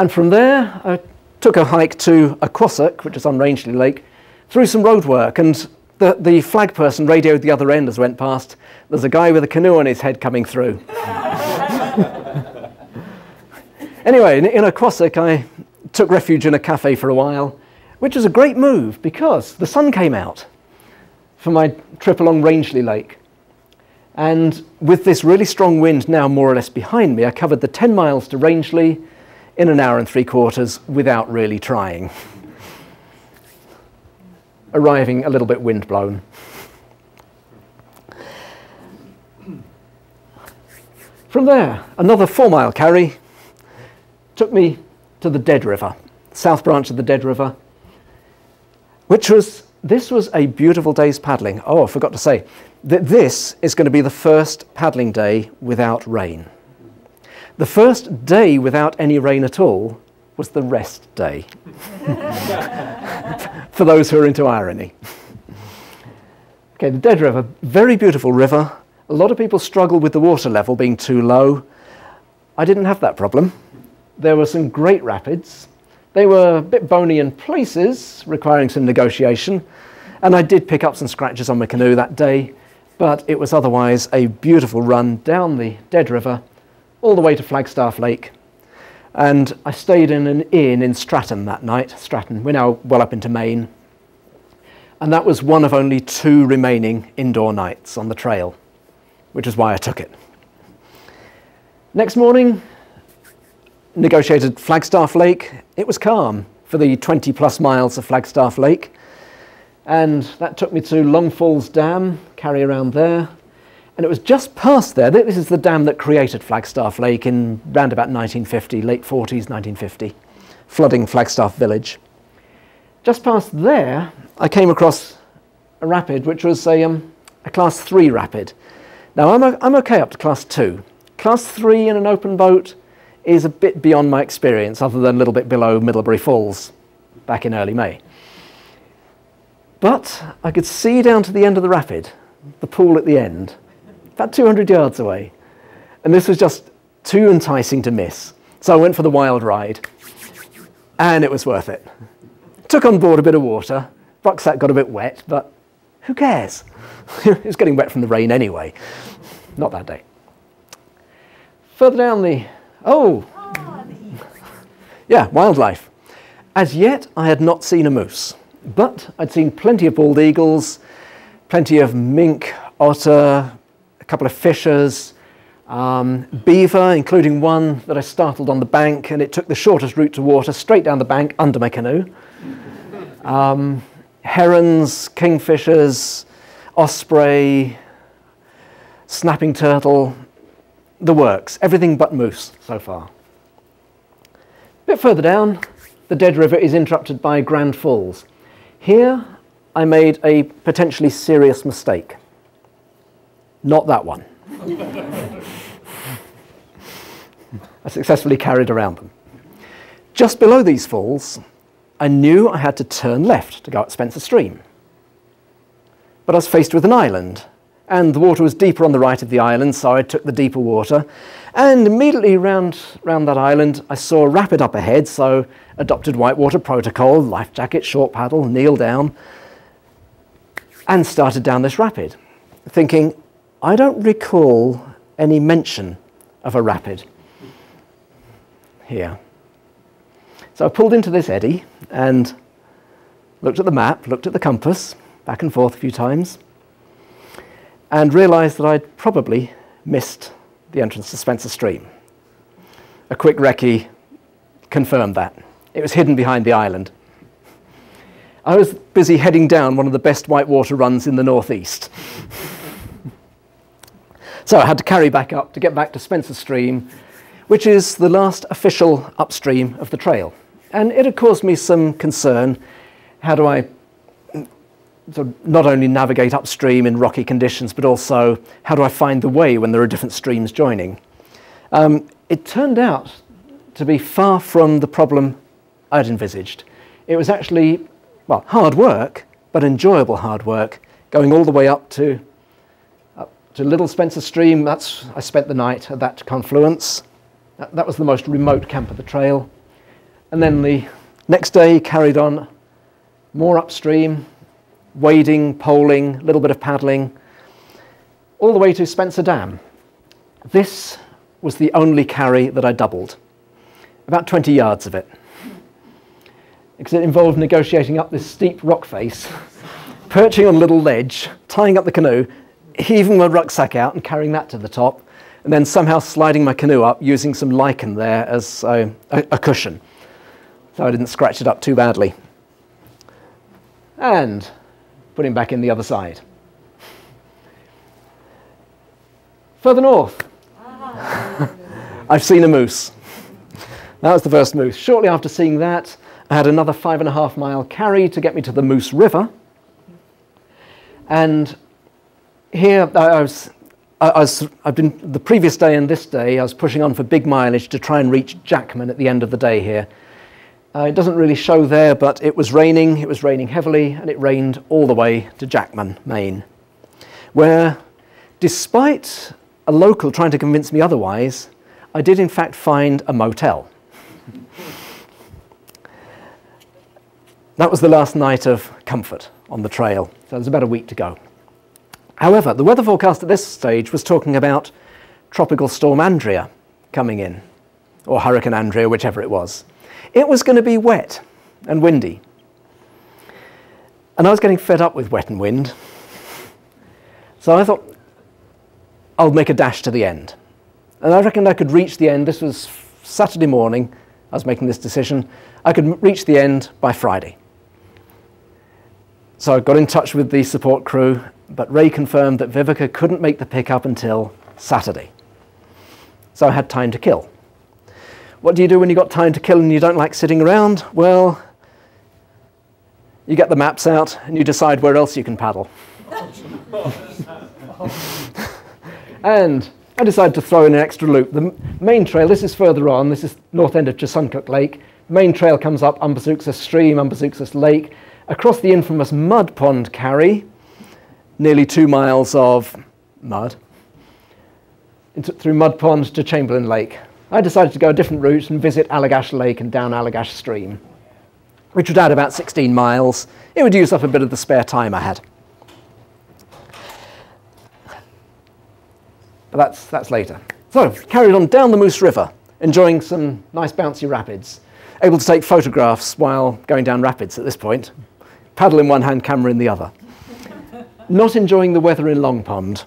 And from there, I took a hike to Oquossoc, which is on Rangeley Lake, through some road work, and the, the flag person radioed the other end as went past. There's a guy with a canoe on his head coming through. anyway, in, in I took refuge in a cafe for a while, which was a great move because the sun came out for my trip along Rangeley Lake. And with this really strong wind now more or less behind me, I covered the 10 miles to Rangeley in an hour and three quarters without really trying. Arriving a little bit windblown. From there, another four mile carry took me to the Dead River, south branch of the Dead River, which was, this was a beautiful day's paddling. Oh, I forgot to say that this is going to be the first paddling day without rain. The first day without any rain at all was the rest day, for those who are into irony. Okay, the Dead River, very beautiful river. A lot of people struggle with the water level being too low. I didn't have that problem there were some great rapids. They were a bit bony in places, requiring some negotiation. And I did pick up some scratches on my canoe that day, but it was otherwise a beautiful run down the Dead River all the way to Flagstaff Lake. And I stayed in an inn in Stratton that night. Stratton, we're now well up into Maine. And that was one of only two remaining indoor nights on the trail, which is why I took it. Next morning, negotiated Flagstaff Lake. It was calm for the 20 plus miles of Flagstaff Lake. And that took me to Long Falls Dam, carry around there. And it was just past there. This is the dam that created Flagstaff Lake in round about 1950, late 40s, 1950, flooding Flagstaff Village. Just past there, I came across a rapid, which was a, um, a class 3 rapid. Now, I'm, I'm okay up to class 2. Class 3 in an open boat, is a bit beyond my experience, other than a little bit below Middlebury Falls back in early May. But I could see down to the end of the rapid, the pool at the end, about 200 yards away. And this was just too enticing to miss. So I went for the wild ride, and it was worth it. Took on board a bit of water. Rucksack got a bit wet, but who cares? it was getting wet from the rain anyway. Not that day. Further down the Oh! Yeah, wildlife. As yet, I had not seen a moose, but I'd seen plenty of bald eagles, plenty of mink, otter, couple of fishers, um, beaver, including one that I startled on the bank, and it took the shortest route to water straight down the bank under my canoe. Um, herons, kingfishers, osprey, snapping turtle, the works, everything but moose so far. A bit further down, the Dead River is interrupted by Grand Falls. Here, I made a potentially serious mistake. Not that one. I successfully carried around them. Just below these falls, I knew I had to turn left to go up Spencer Stream. But I was faced with an island, and the water was deeper on the right of the island, so I took the deeper water. And immediately round, round that island, I saw a rapid up ahead, so adopted whitewater protocol, life jacket, short paddle, kneel down, and started down this rapid, thinking, I don't recall any mention of a rapid here. So I pulled into this eddy and looked at the map, looked at the compass, back and forth a few times and realised that I'd probably missed the entrance to Spencer Stream. A quick recce confirmed that. It was hidden behind the island. I was busy heading down one of the best whitewater runs in the northeast. so I had to carry back up to get back to Spencer Stream, which is the last official upstream of the trail. And it had caused me some concern. How do I sort of not only navigate upstream in rocky conditions, but also how do I find the way when there are different streams joining? Um, it turned out to be far from the problem I'd envisaged. It was actually, well, hard work, but enjoyable hard work, going all the way up to, to Little Spencer Stream. That's, I spent the night at that confluence. That, that was the most remote camp of the trail. And then the next day carried on more upstream, wading, poling, a little bit of paddling, all the way to Spencer Dam. This was the only carry that I doubled, about 20 yards of it. Because it involved negotiating up this steep rock face, perching on a little ledge, tying up the canoe, heaving my rucksack out and carrying that to the top, and then somehow sliding my canoe up using some lichen there as a, a, a cushion. So I didn't scratch it up too badly. And put him back in the other side. Further north, I've seen a moose. That was the first moose. Shortly after seeing that, I had another five and a half mile carry to get me to the Moose River. And here I was, I was, I've been, the previous day and this day, I was pushing on for big mileage to try and reach Jackman at the end of the day here. Uh, it doesn't really show there, but it was raining, it was raining heavily, and it rained all the way to Jackman, Maine, where, despite a local trying to convince me otherwise, I did in fact find a motel. that was the last night of comfort on the trail, so there's about a week to go. However, the weather forecast at this stage was talking about Tropical Storm Andrea coming in, or Hurricane Andrea, whichever it was. It was going to be wet and windy. And I was getting fed up with wet and wind. So I thought, I'll make a dash to the end. And I reckoned I could reach the end. This was Saturday morning. I was making this decision. I could reach the end by Friday. So I got in touch with the support crew, but Ray confirmed that Vivica couldn't make the pickup until Saturday. So I had time to kill. What do you do when you've got time to kill and you don't like sitting around? Well, you get the maps out and you decide where else you can paddle. and I decided to throw in an extra loop. The main trail, this is further on, this is north end of Chesuncook Lake. The main trail comes up Umbazookskus Stream, Umbazookskus Lake, across the infamous Mud Pond Carry, nearly two miles of mud, through Mud Pond to Chamberlain Lake. I decided to go a different route and visit Allagash Lake and down Allagash Stream, which would add about 16 miles. It would use up a bit of the spare time I had. But that's, that's later. So, carried on down the Moose River, enjoying some nice bouncy rapids. Able to take photographs while going down rapids at this point. Paddle in one hand, camera in the other. Not enjoying the weather in Long Pond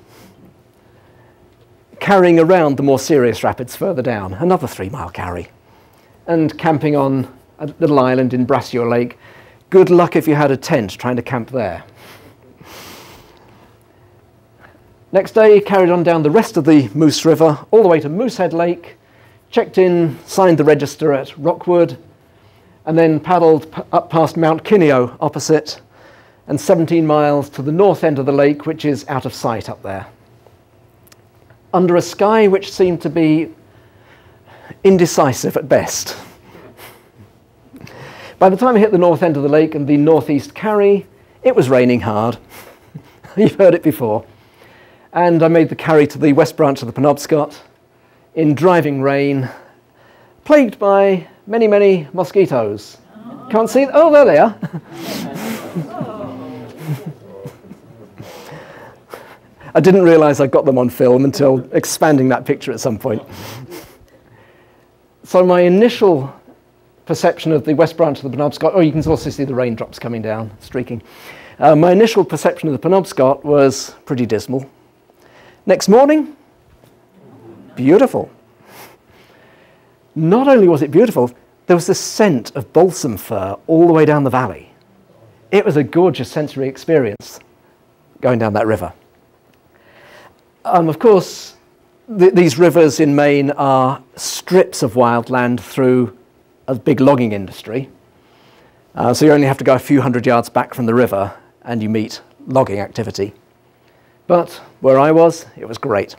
carrying around the more serious rapids further down, another three mile carry, and camping on a little island in Brassua Lake. Good luck if you had a tent trying to camp there. Next day, carried on down the rest of the Moose River, all the way to Moosehead Lake, checked in, signed the register at Rockwood, and then paddled up past Mount Kineo opposite, and 17 miles to the north end of the lake, which is out of sight up there under a sky which seemed to be indecisive at best. By the time I hit the north end of the lake and the northeast carry, it was raining hard. You've heard it before. And I made the carry to the west branch of the Penobscot in driving rain, plagued by many, many mosquitoes. Oh. Can't see? Oh, there they are. I didn't realize I got them on film until expanding that picture at some point. so my initial perception of the west branch of the Penobscot, oh, you can also see the raindrops coming down, streaking. Uh, my initial perception of the Penobscot was pretty dismal. Next morning, beautiful. Not only was it beautiful, there was the scent of balsam fir all the way down the valley. It was a gorgeous sensory experience going down that river. Um, of course, th- these rivers in Maine are strips of wildland through a big logging industry. Uh, so you only have to go a few hundred yards back from the river and you meet logging activity. But where I was, it was great.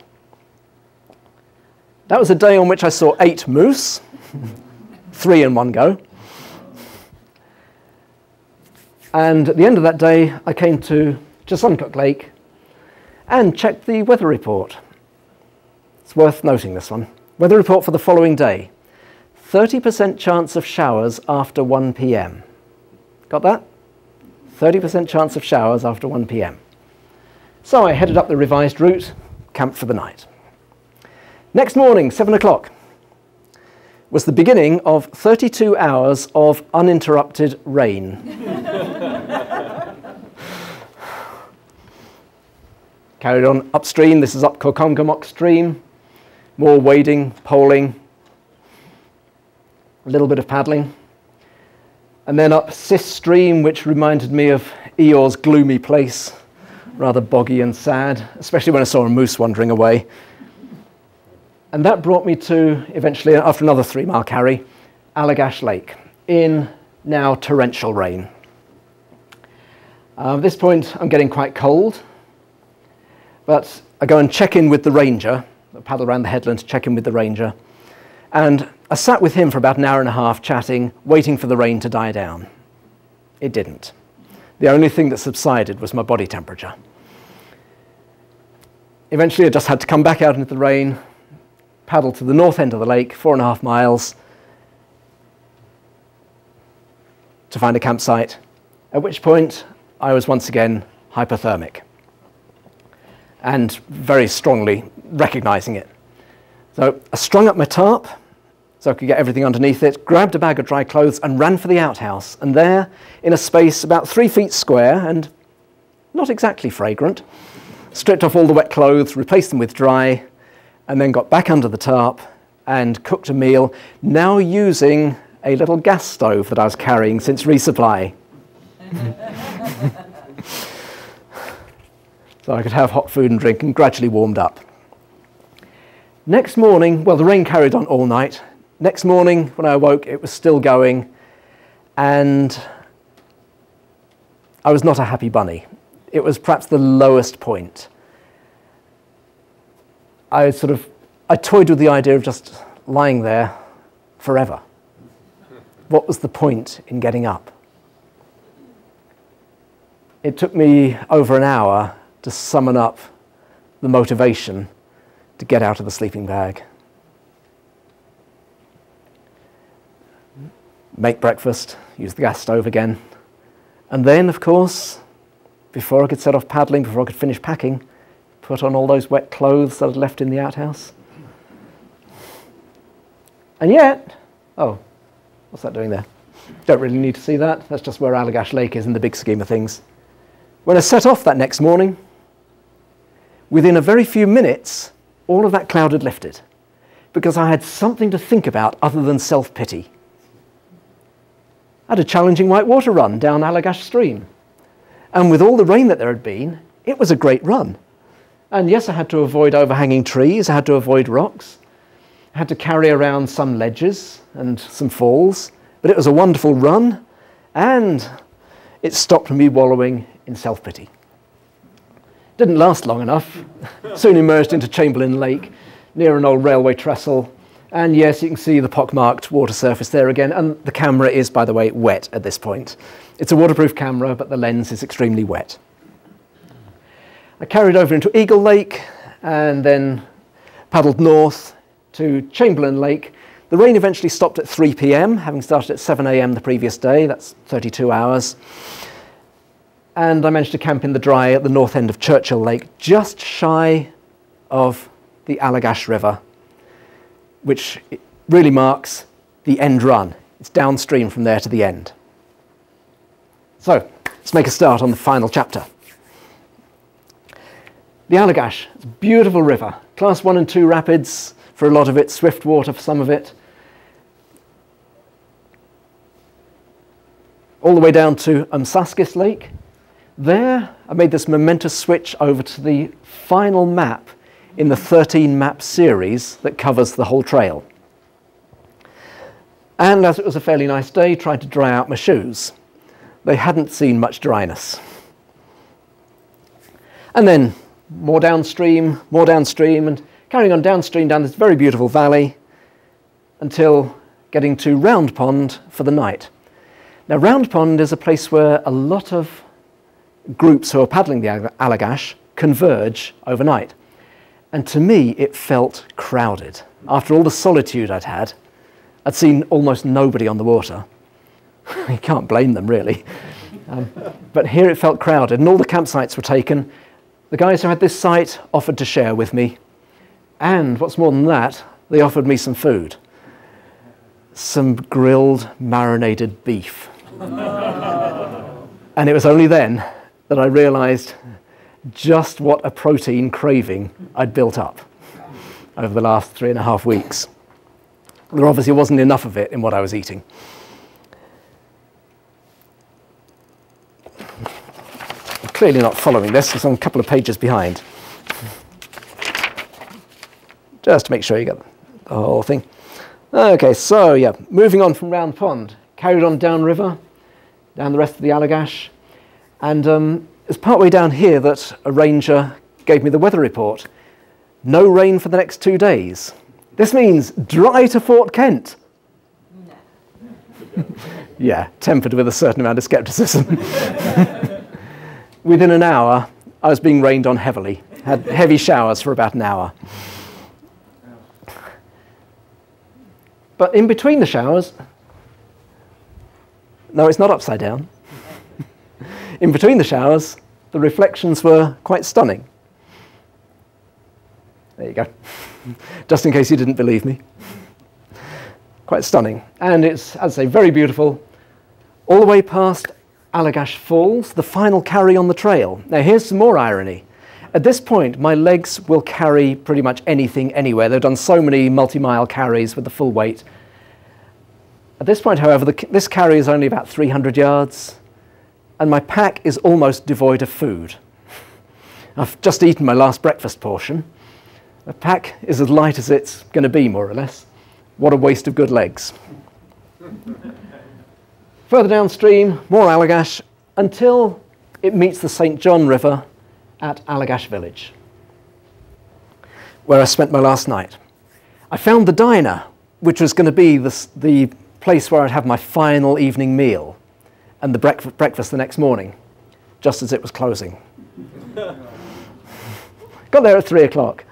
That was a day on which I saw eight moose, three in one go. And at the end of that day, I came to Chesuncook Lake and check the weather report. It's worth noting this one. Weather report for the following day 30% chance of showers after 1 pm. Got that? 30% chance of showers after 1 pm. So I headed up the revised route, camped for the night. Next morning, 7 o'clock, was the beginning of 32 hours of uninterrupted rain. Carried on upstream, this is up Caucomgomoc Stream. More wading, poling, a little bit of paddling. And then up Sis Stream, which reminded me of Eeyore's gloomy place, rather boggy and sad, especially when I saw a moose wandering away. And that brought me to, eventually, after another three mile carry, Allagash Lake in now torrential rain. Uh, at this point, I'm getting quite cold, but I go and check in with the ranger, I paddle around the headland to check in with the ranger, and I sat with him for about an hour and a half chatting, waiting for the rain to die down. It didn't. The only thing that subsided was my body temperature. Eventually, I just had to come back out into the rain, paddle to the north end of the lake, four and a half miles, to find a campsite, at which point I was once again hypothermic and very strongly recognizing it. So I strung up my tarp so I could get everything underneath it, grabbed a bag of dry clothes and ran for the outhouse. And there, in a space about three feet square and not exactly fragrant, stripped off all the wet clothes, replaced them with dry, and then got back under the tarp and cooked a meal, now using a little gas stove that I was carrying since resupply. so I could have hot food and drink and gradually warmed up. Next morning, well, the rain carried on all night. Next morning, when I awoke, it was still going, and I was not a happy bunny. It was perhaps the lowest point. I sort of, I toyed with the idea of just lying there forever. What was the point in getting up? It took me over an hour to summon up the motivation to get out of the sleeping bag. Make breakfast, use the gas stove again. And then, of course, before I could set off paddling, before I could finish packing, put on all those wet clothes that I'd left in the outhouse. And yet, oh, what's that doing there? Don't really need to see that. That's just where Allagash Lake is in the big scheme of things. When I set off that next morning, within a very few minutes, all of that cloud had lifted because I had something to think about other than self pity. I had a challenging whitewater run down Allagash Stream. And with all the rain that there had been, it was a great run. And yes, I had to avoid overhanging trees, I had to avoid rocks, I had to carry around some ledges and some falls, but it was a wonderful run, and it stopped me wallowing in self pity. Didn't last long enough, soon emerged into Chamberlain Lake near an old railway trestle. And yes, you can see the pockmarked water surface there again. And the camera is, by the way, wet at this point. It's a waterproof camera, but the lens is extremely wet. I carried over into Eagle Lake and then paddled north to Chamberlain Lake. The rain eventually stopped at 3 p.m., having started at 7 a.m. the previous day. That's 32 hours and I managed to camp in the dry at the north end of Churchill Lake, just shy of the Allagash River, which really marks the end run. It's downstream from there to the end. So, let's make a start on the final chapter. The Allagash, it's a beautiful river. Class 1 and 2 rapids for a lot of it, swift water for some of it. all the way down to Umsaskis Lake. There, I made this momentous switch over to the final map in the 13 map series that covers the whole trail. And as it was a fairly nice day, tried to dry out my shoes. They hadn't seen much dryness. And then more downstream, more downstream, and carrying on downstream down this very beautiful valley until getting to Round Pond for the night. Now, Round Pond is a place where a lot of groups who are paddling the Allagash converge overnight. And to me, it felt crowded. After all the solitude I'd had, I'd seen almost nobody on the water. you can't blame them, really. Um, but here it felt crowded, and all the campsites were taken. The guys who had this site offered to share with me. And what's more than that, they offered me some food some grilled, marinated beef. and it was only then that I realized just what a protein craving I'd built up over the last three and a half weeks. There obviously wasn't enough of it in what I was eating. I'm clearly not following this, I'm a couple of pages behind. Just to make sure you get the whole thing. Okay, so yeah, moving on from Round Pond, carried on downriver, down the rest of the Allagash, and um, it's partway down here that a ranger gave me the weather report. No rain for the next two days. This means dry to Fort Kent. No. yeah, tempered with a certain amount of scepticism. Within an hour, I was being rained on heavily, had heavy showers for about an hour. But in between the showers, no, it's not upside down. In between the showers, the reflections were quite stunning. There you go. Just in case you didn't believe me. Quite stunning. And it's, as I say, very beautiful. All the way past Allagash Falls, the final carry on the trail. Now, here's some more irony. At this point, my legs will carry pretty much anything anywhere. They've done so many multi-mile carries with the full weight. At this point, however, the, this carry is only about 300 yards, and my pack is almost devoid of food. I've just eaten my last breakfast portion. The pack is as light as it's going to be, more or less. What a waste of good legs. Further downstream, more Allagash, until it meets the St. John River at Allagash Village, where I spent my last night. I found the diner, which was going to be the, the place where I'd have my final evening meal and the breakfast, breakfast the next morning, just as it was closing. Got there at three o'clock.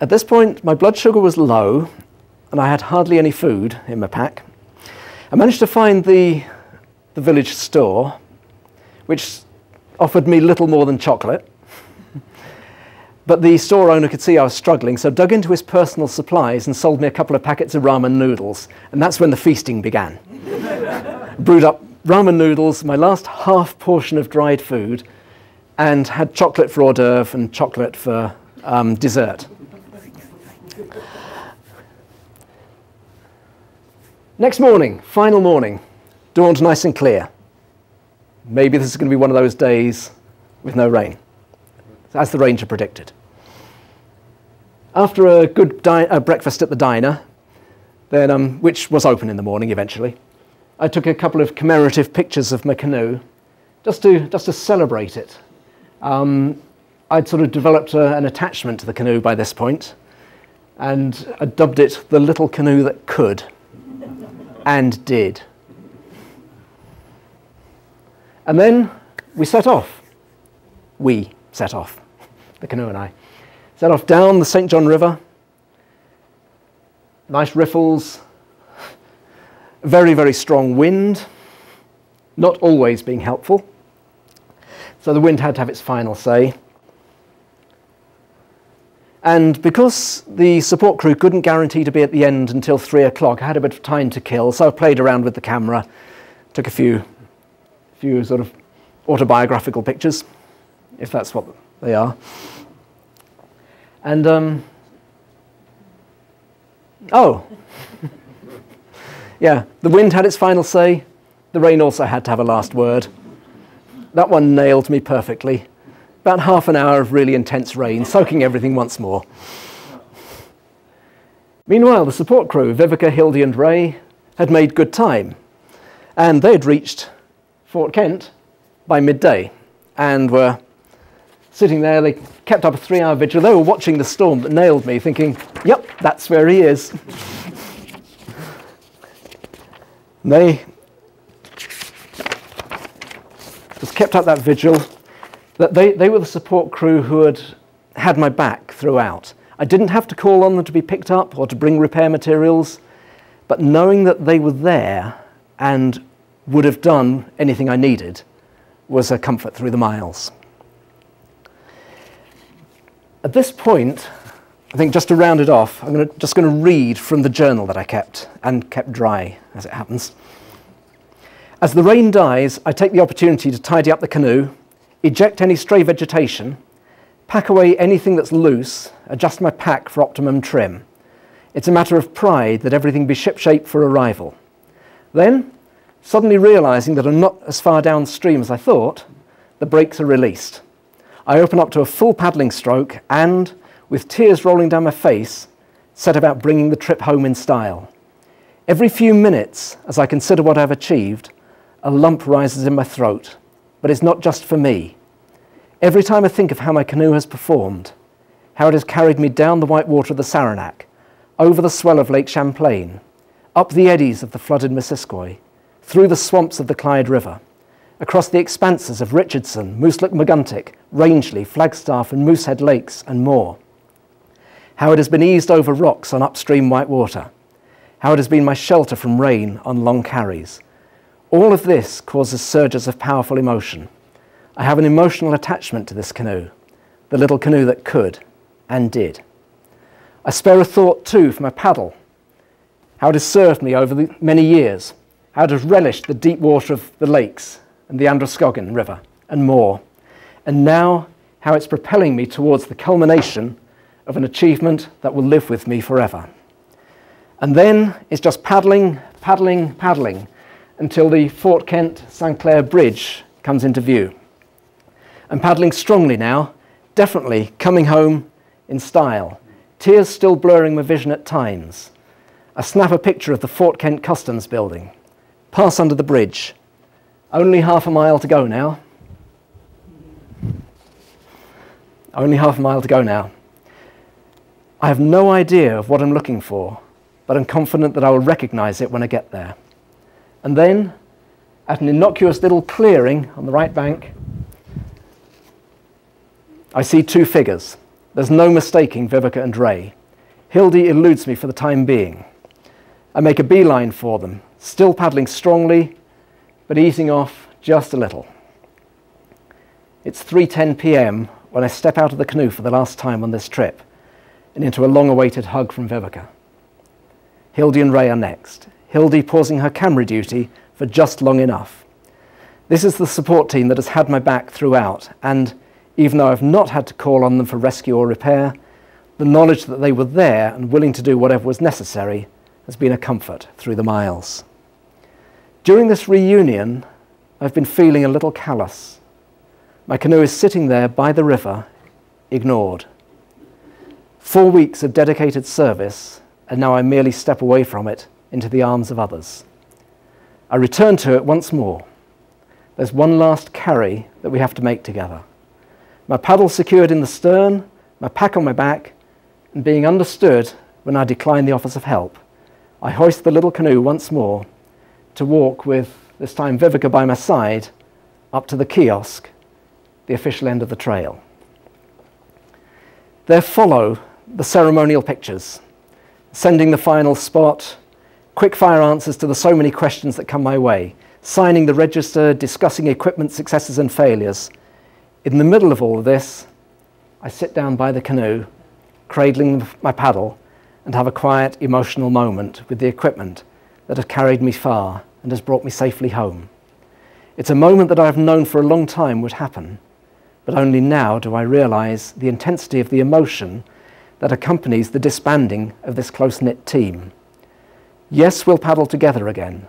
At this point, my blood sugar was low and I had hardly any food in my pack. I managed to find the, the village store which offered me little more than chocolate. But the store owner could see I was struggling, so dug into his personal supplies and sold me a couple of packets of ramen noodles. And that's when the feasting began. Brewed up ramen noodles, my last half portion of dried food, and had chocolate for hors d'oeuvre and chocolate for um, dessert. Next morning, final morning, dawned nice and clear maybe this is going to be one of those days with no rain, as the ranger predicted. After a good uh, breakfast at the diner, then, um, which was open in the morning eventually, I took a couple of commemorative pictures of my canoe just to, just to celebrate it. Um, I'd sort of developed a, an attachment to the canoe by this point, and I dubbed it the little canoe that could and did. And then we set off. We set off, the canoe and I. Set off down the St. John River. Nice riffles. Very, very strong wind. Not always being helpful. So the wind had to have its final say. And because the support crew couldn't guarantee to be at the end until three o'clock, I had a bit of time to kill, so I played around with the camera, took a few few sort of autobiographical pictures, if that's what they are. And, um, oh, Yeah, the wind had its final say. The rain also had to have a last word. That one nailed me perfectly. About half an hour of really intense rain, soaking everything once more. Meanwhile, the support crew, Vivica, Hildy, and Ray, had made good time, and they had reached Fort Kent by midday and were sitting there. They kept up a three hour vigil. They were watching the storm that nailed me, thinking, yep, that's where he is. they just kept up that vigil. They, they were the support crew who had had my back throughout. I didn't have to call on them to be picked up or to bring repair materials, but knowing that they were there and would have done anything I needed was a comfort through the miles. At this point, I think just to round it off, I'm gonna, just going to read from the journal that I kept and kept dry, as it happens. As the rain dies, I take the opportunity to tidy up the canoe, eject any stray vegetation, pack away anything that's loose, adjust my pack for optimum trim. It's a matter of pride that everything be shipshape for arrival. Then, suddenly realizing that I'm not as far downstream as I thought, the brakes are released. I open up to a full paddling stroke and, with tears rolling down my face, set about bringing the trip home in style. Every few minutes, as I consider what I've achieved, a lump rises in my throat, but it's not just for me. Every time I think of how my canoe has performed, how it has carried me down the white water of the Saranac, over the swell of Lake Champlain, up the eddies of the flooded Missisquoi, through the swamps of the Clyde River, across the expanses of Richardson, Mooselook Rangeley, Flagstaff, and Moosehead Lakes, and more. How it has been eased over rocks on upstream white water. How it has been my shelter from rain on long carries. All of this causes surges of powerful emotion. I have an emotional attachment to this canoe, the little canoe that could and did. I spare a thought too for my paddle, how it has served me over the many years, how it has relished the deep water of the lakes and the Androscoggin River and more, and now how it's propelling me towards the culmination of an achievement that will live with me forever. And then it's just paddling, paddling, paddling until the Fort Kent St. Clair Bridge comes into view. I'm paddling strongly now, definitely coming home in style, tears still blurring my vision at times. I snap a picture of the Fort Kent Customs building, pass under the bridge. Only half a mile to go now. Only half a mile to go now. I have no idea of what I'm looking for, but I'm confident that I will recognize it when I get there. And then, at an innocuous little clearing on the right bank, I see two figures. There's no mistaking Vivica and Ray. Hildy eludes me for the time being. I make a beeline for them, still paddling strongly, but easing off just a little. It's 3:10 p.m. when I step out of the canoe for the last time on this trip and into a long-awaited hug from Vivica. Hildy and Ray are next. Hildy pausing her camera duty for just long enough. This is the support team that has had my back throughout, and even though I've not had to call on them for rescue or repair, the knowledge that they were there and willing to do whatever was necessary has been a comfort through the miles. During this reunion, I've been feeling a little callous. My canoe is sitting there by the river, ignored. Four weeks of dedicated service, and now I merely step away from it into the arms of others. I return to it once more. There's one last carry that we have to make together. My paddle secured in the stern, my pack on my back, and being understood when I decline the offers of help, I hoist the little canoe once more to walk with, this time Vivica by my side, up to the kiosk, the official end of the trail. There follow the ceremonial pictures, sending the final spot, quick fire answers to the so many questions that come my way, signing the register, discussing equipment successes and failures. In the middle of all of this, I sit down by the canoe, cradling my paddle, and have a quiet, emotional moment with the equipment that has carried me far and has brought me safely home. It's a moment that I have known for a long time would happen, but only now do I realize the intensity of the emotion that accompanies the disbanding of this close knit team. Yes, we'll paddle together again,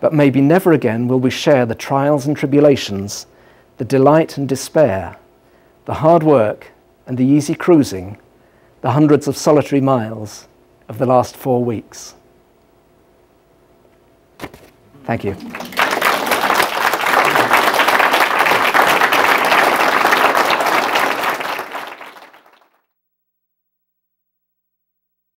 but maybe never again will we share the trials and tribulations, the delight and despair, the hard work and the easy cruising, the hundreds of solitary miles of the last four weeks. Thank you.